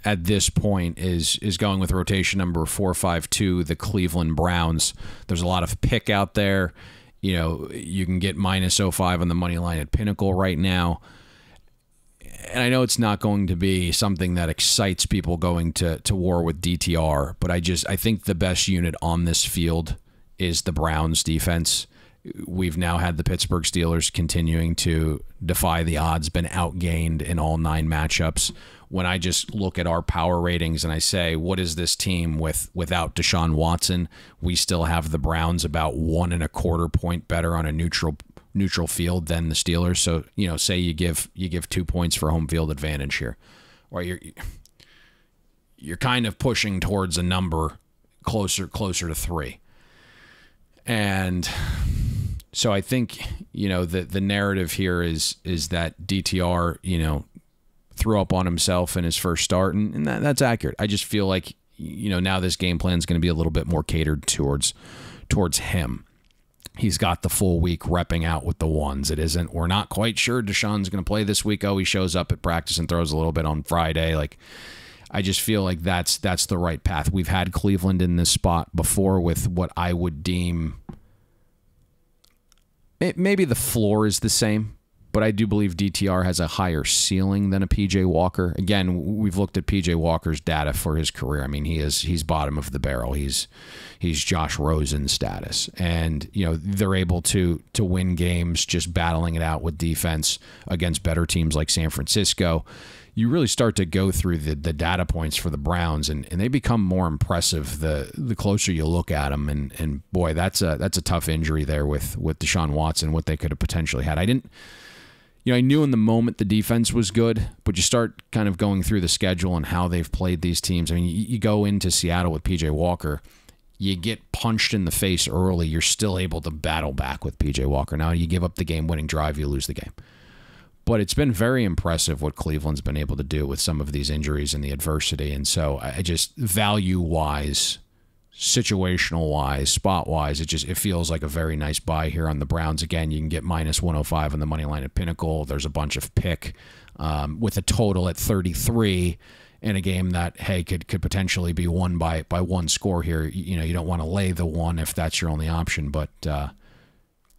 at this point is is going with rotation number 452 the Cleveland Browns. There's a lot of pick out there. You know, you can get minus 05 on the money line at Pinnacle right now. and I know it's not going to be something that excites people going to, to war with DTR, but I just I think the best unit on this field is the Browns defense. We've now had the Pittsburgh Steelers continuing to defy the odds, been outgained in all nine matchups. When I just look at our power ratings and I say, what is this team with without Deshaun Watson? We still have the Browns about one and a quarter point better on a neutral neutral field than the Steelers. So you know, say you give you give two points for home field advantage here, or you're you're kind of pushing towards a number closer closer to three, and so I think you know the the narrative here is is that DTR you know threw up on himself in his first start, and, and that, that's accurate. I just feel like you know now this game plan is going to be a little bit more catered towards towards him he's got the full week repping out with the ones. It isn't, we're not quite sure Deshaun's going to play this week. Oh, he shows up at practice and throws a little bit on Friday. Like, I just feel like that's that's the right path. We've had Cleveland in this spot before with what I would deem maybe the floor is the same, but I do believe DTR has a higher ceiling than a PJ Walker. Again, we've looked at PJ Walker's data for his career. I mean, he is he's bottom of the barrel. He's he's Josh Rosen status, and you know they're able to to win games just battling it out with defense against better teams like San Francisco. You really start to go through the, the data points for the Browns, and, and they become more impressive the the closer you look at them. And and boy, that's a that's a tough injury there with with Deshaun Watson, what they could have potentially had. I didn't you know, I knew in the moment the defense was good, but you start kind of going through the schedule and how they've played these teams. I mean, you, you go into Seattle with PJ Walker, you get punched in the face early, you're still able to battle back with PJ Walker. Now you give up the game winning drive, you lose the game. But it's been very impressive what Cleveland's been able to do with some of these injuries and the adversity. And so I just value wise, situational wise, spot wise, it just it feels like a very nice buy here on the Browns. Again, you can get minus 105 on the money line at Pinnacle. There's a bunch of pick um, with a total at 33 in a game that hey could could potentially be won by by one score here. You know, you don't want to lay the one if that's your only option, but uh,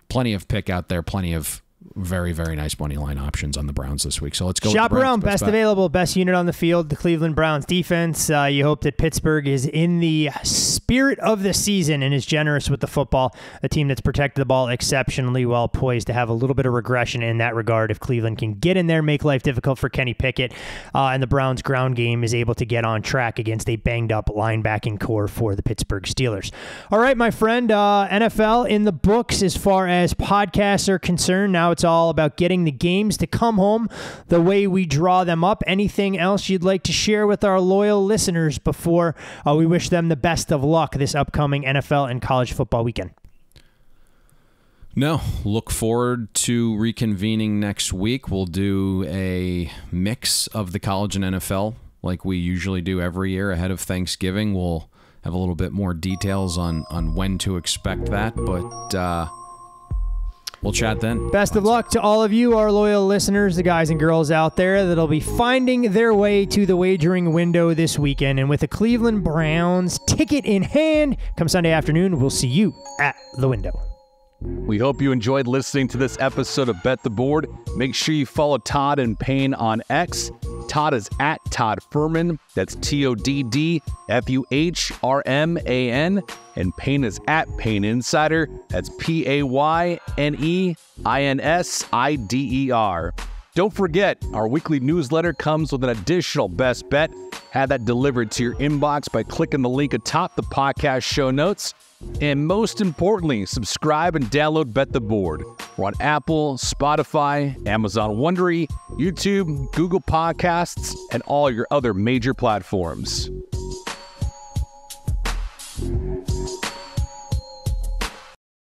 plenty of pick out there, plenty of very very nice money line options on the Browns this week. So let's go. Shop around, best, best available, best unit on the field, the Cleveland Browns defense. Uh, you hope that Pittsburgh is in the spirit of the season and is generous with the football. A team that's protected the ball exceptionally well, poised to have a little bit of regression in that regard. If Cleveland can get in there, make life difficult for Kenny Pickett, uh, and the Browns ground game is able to get on track against a banged up linebacking core for the Pittsburgh Steelers. All right, my friend, uh, NFL in the books as far as podcasts are concerned. Now it's all about getting the games to come home the way we draw them up. Anything else you'd like to share with our loyal listeners before uh, we wish them the best of luck this upcoming NFL and college football weekend? No, look forward to reconvening next week. We'll do a mix of the college and NFL like we usually do every year ahead of Thanksgiving. We'll have a little bit more details on on when to expect that, but uh, We'll chat then. Best of luck to all of you, our loyal listeners, the guys and girls out there that'll be finding their way to the wagering window this weekend. And with the Cleveland Browns ticket in hand, come Sunday afternoon, we'll see you at the window. We hope you enjoyed listening to this episode of Bet the Board. Make sure you follow Todd and Payne on X. Todd is at Todd Fuhrman. That's T O D D F U H R M A N. And Payne is at Payne Insider. That's P A Y N E I N S I D E R. Don't forget, our weekly newsletter comes with an additional best bet. Have that delivered to your inbox by clicking the link atop the podcast show notes. And most importantly, subscribe and download Bet the Board. We're on Apple, Spotify, Amazon Wondery, YouTube, Google Podcasts, and all your other major platforms.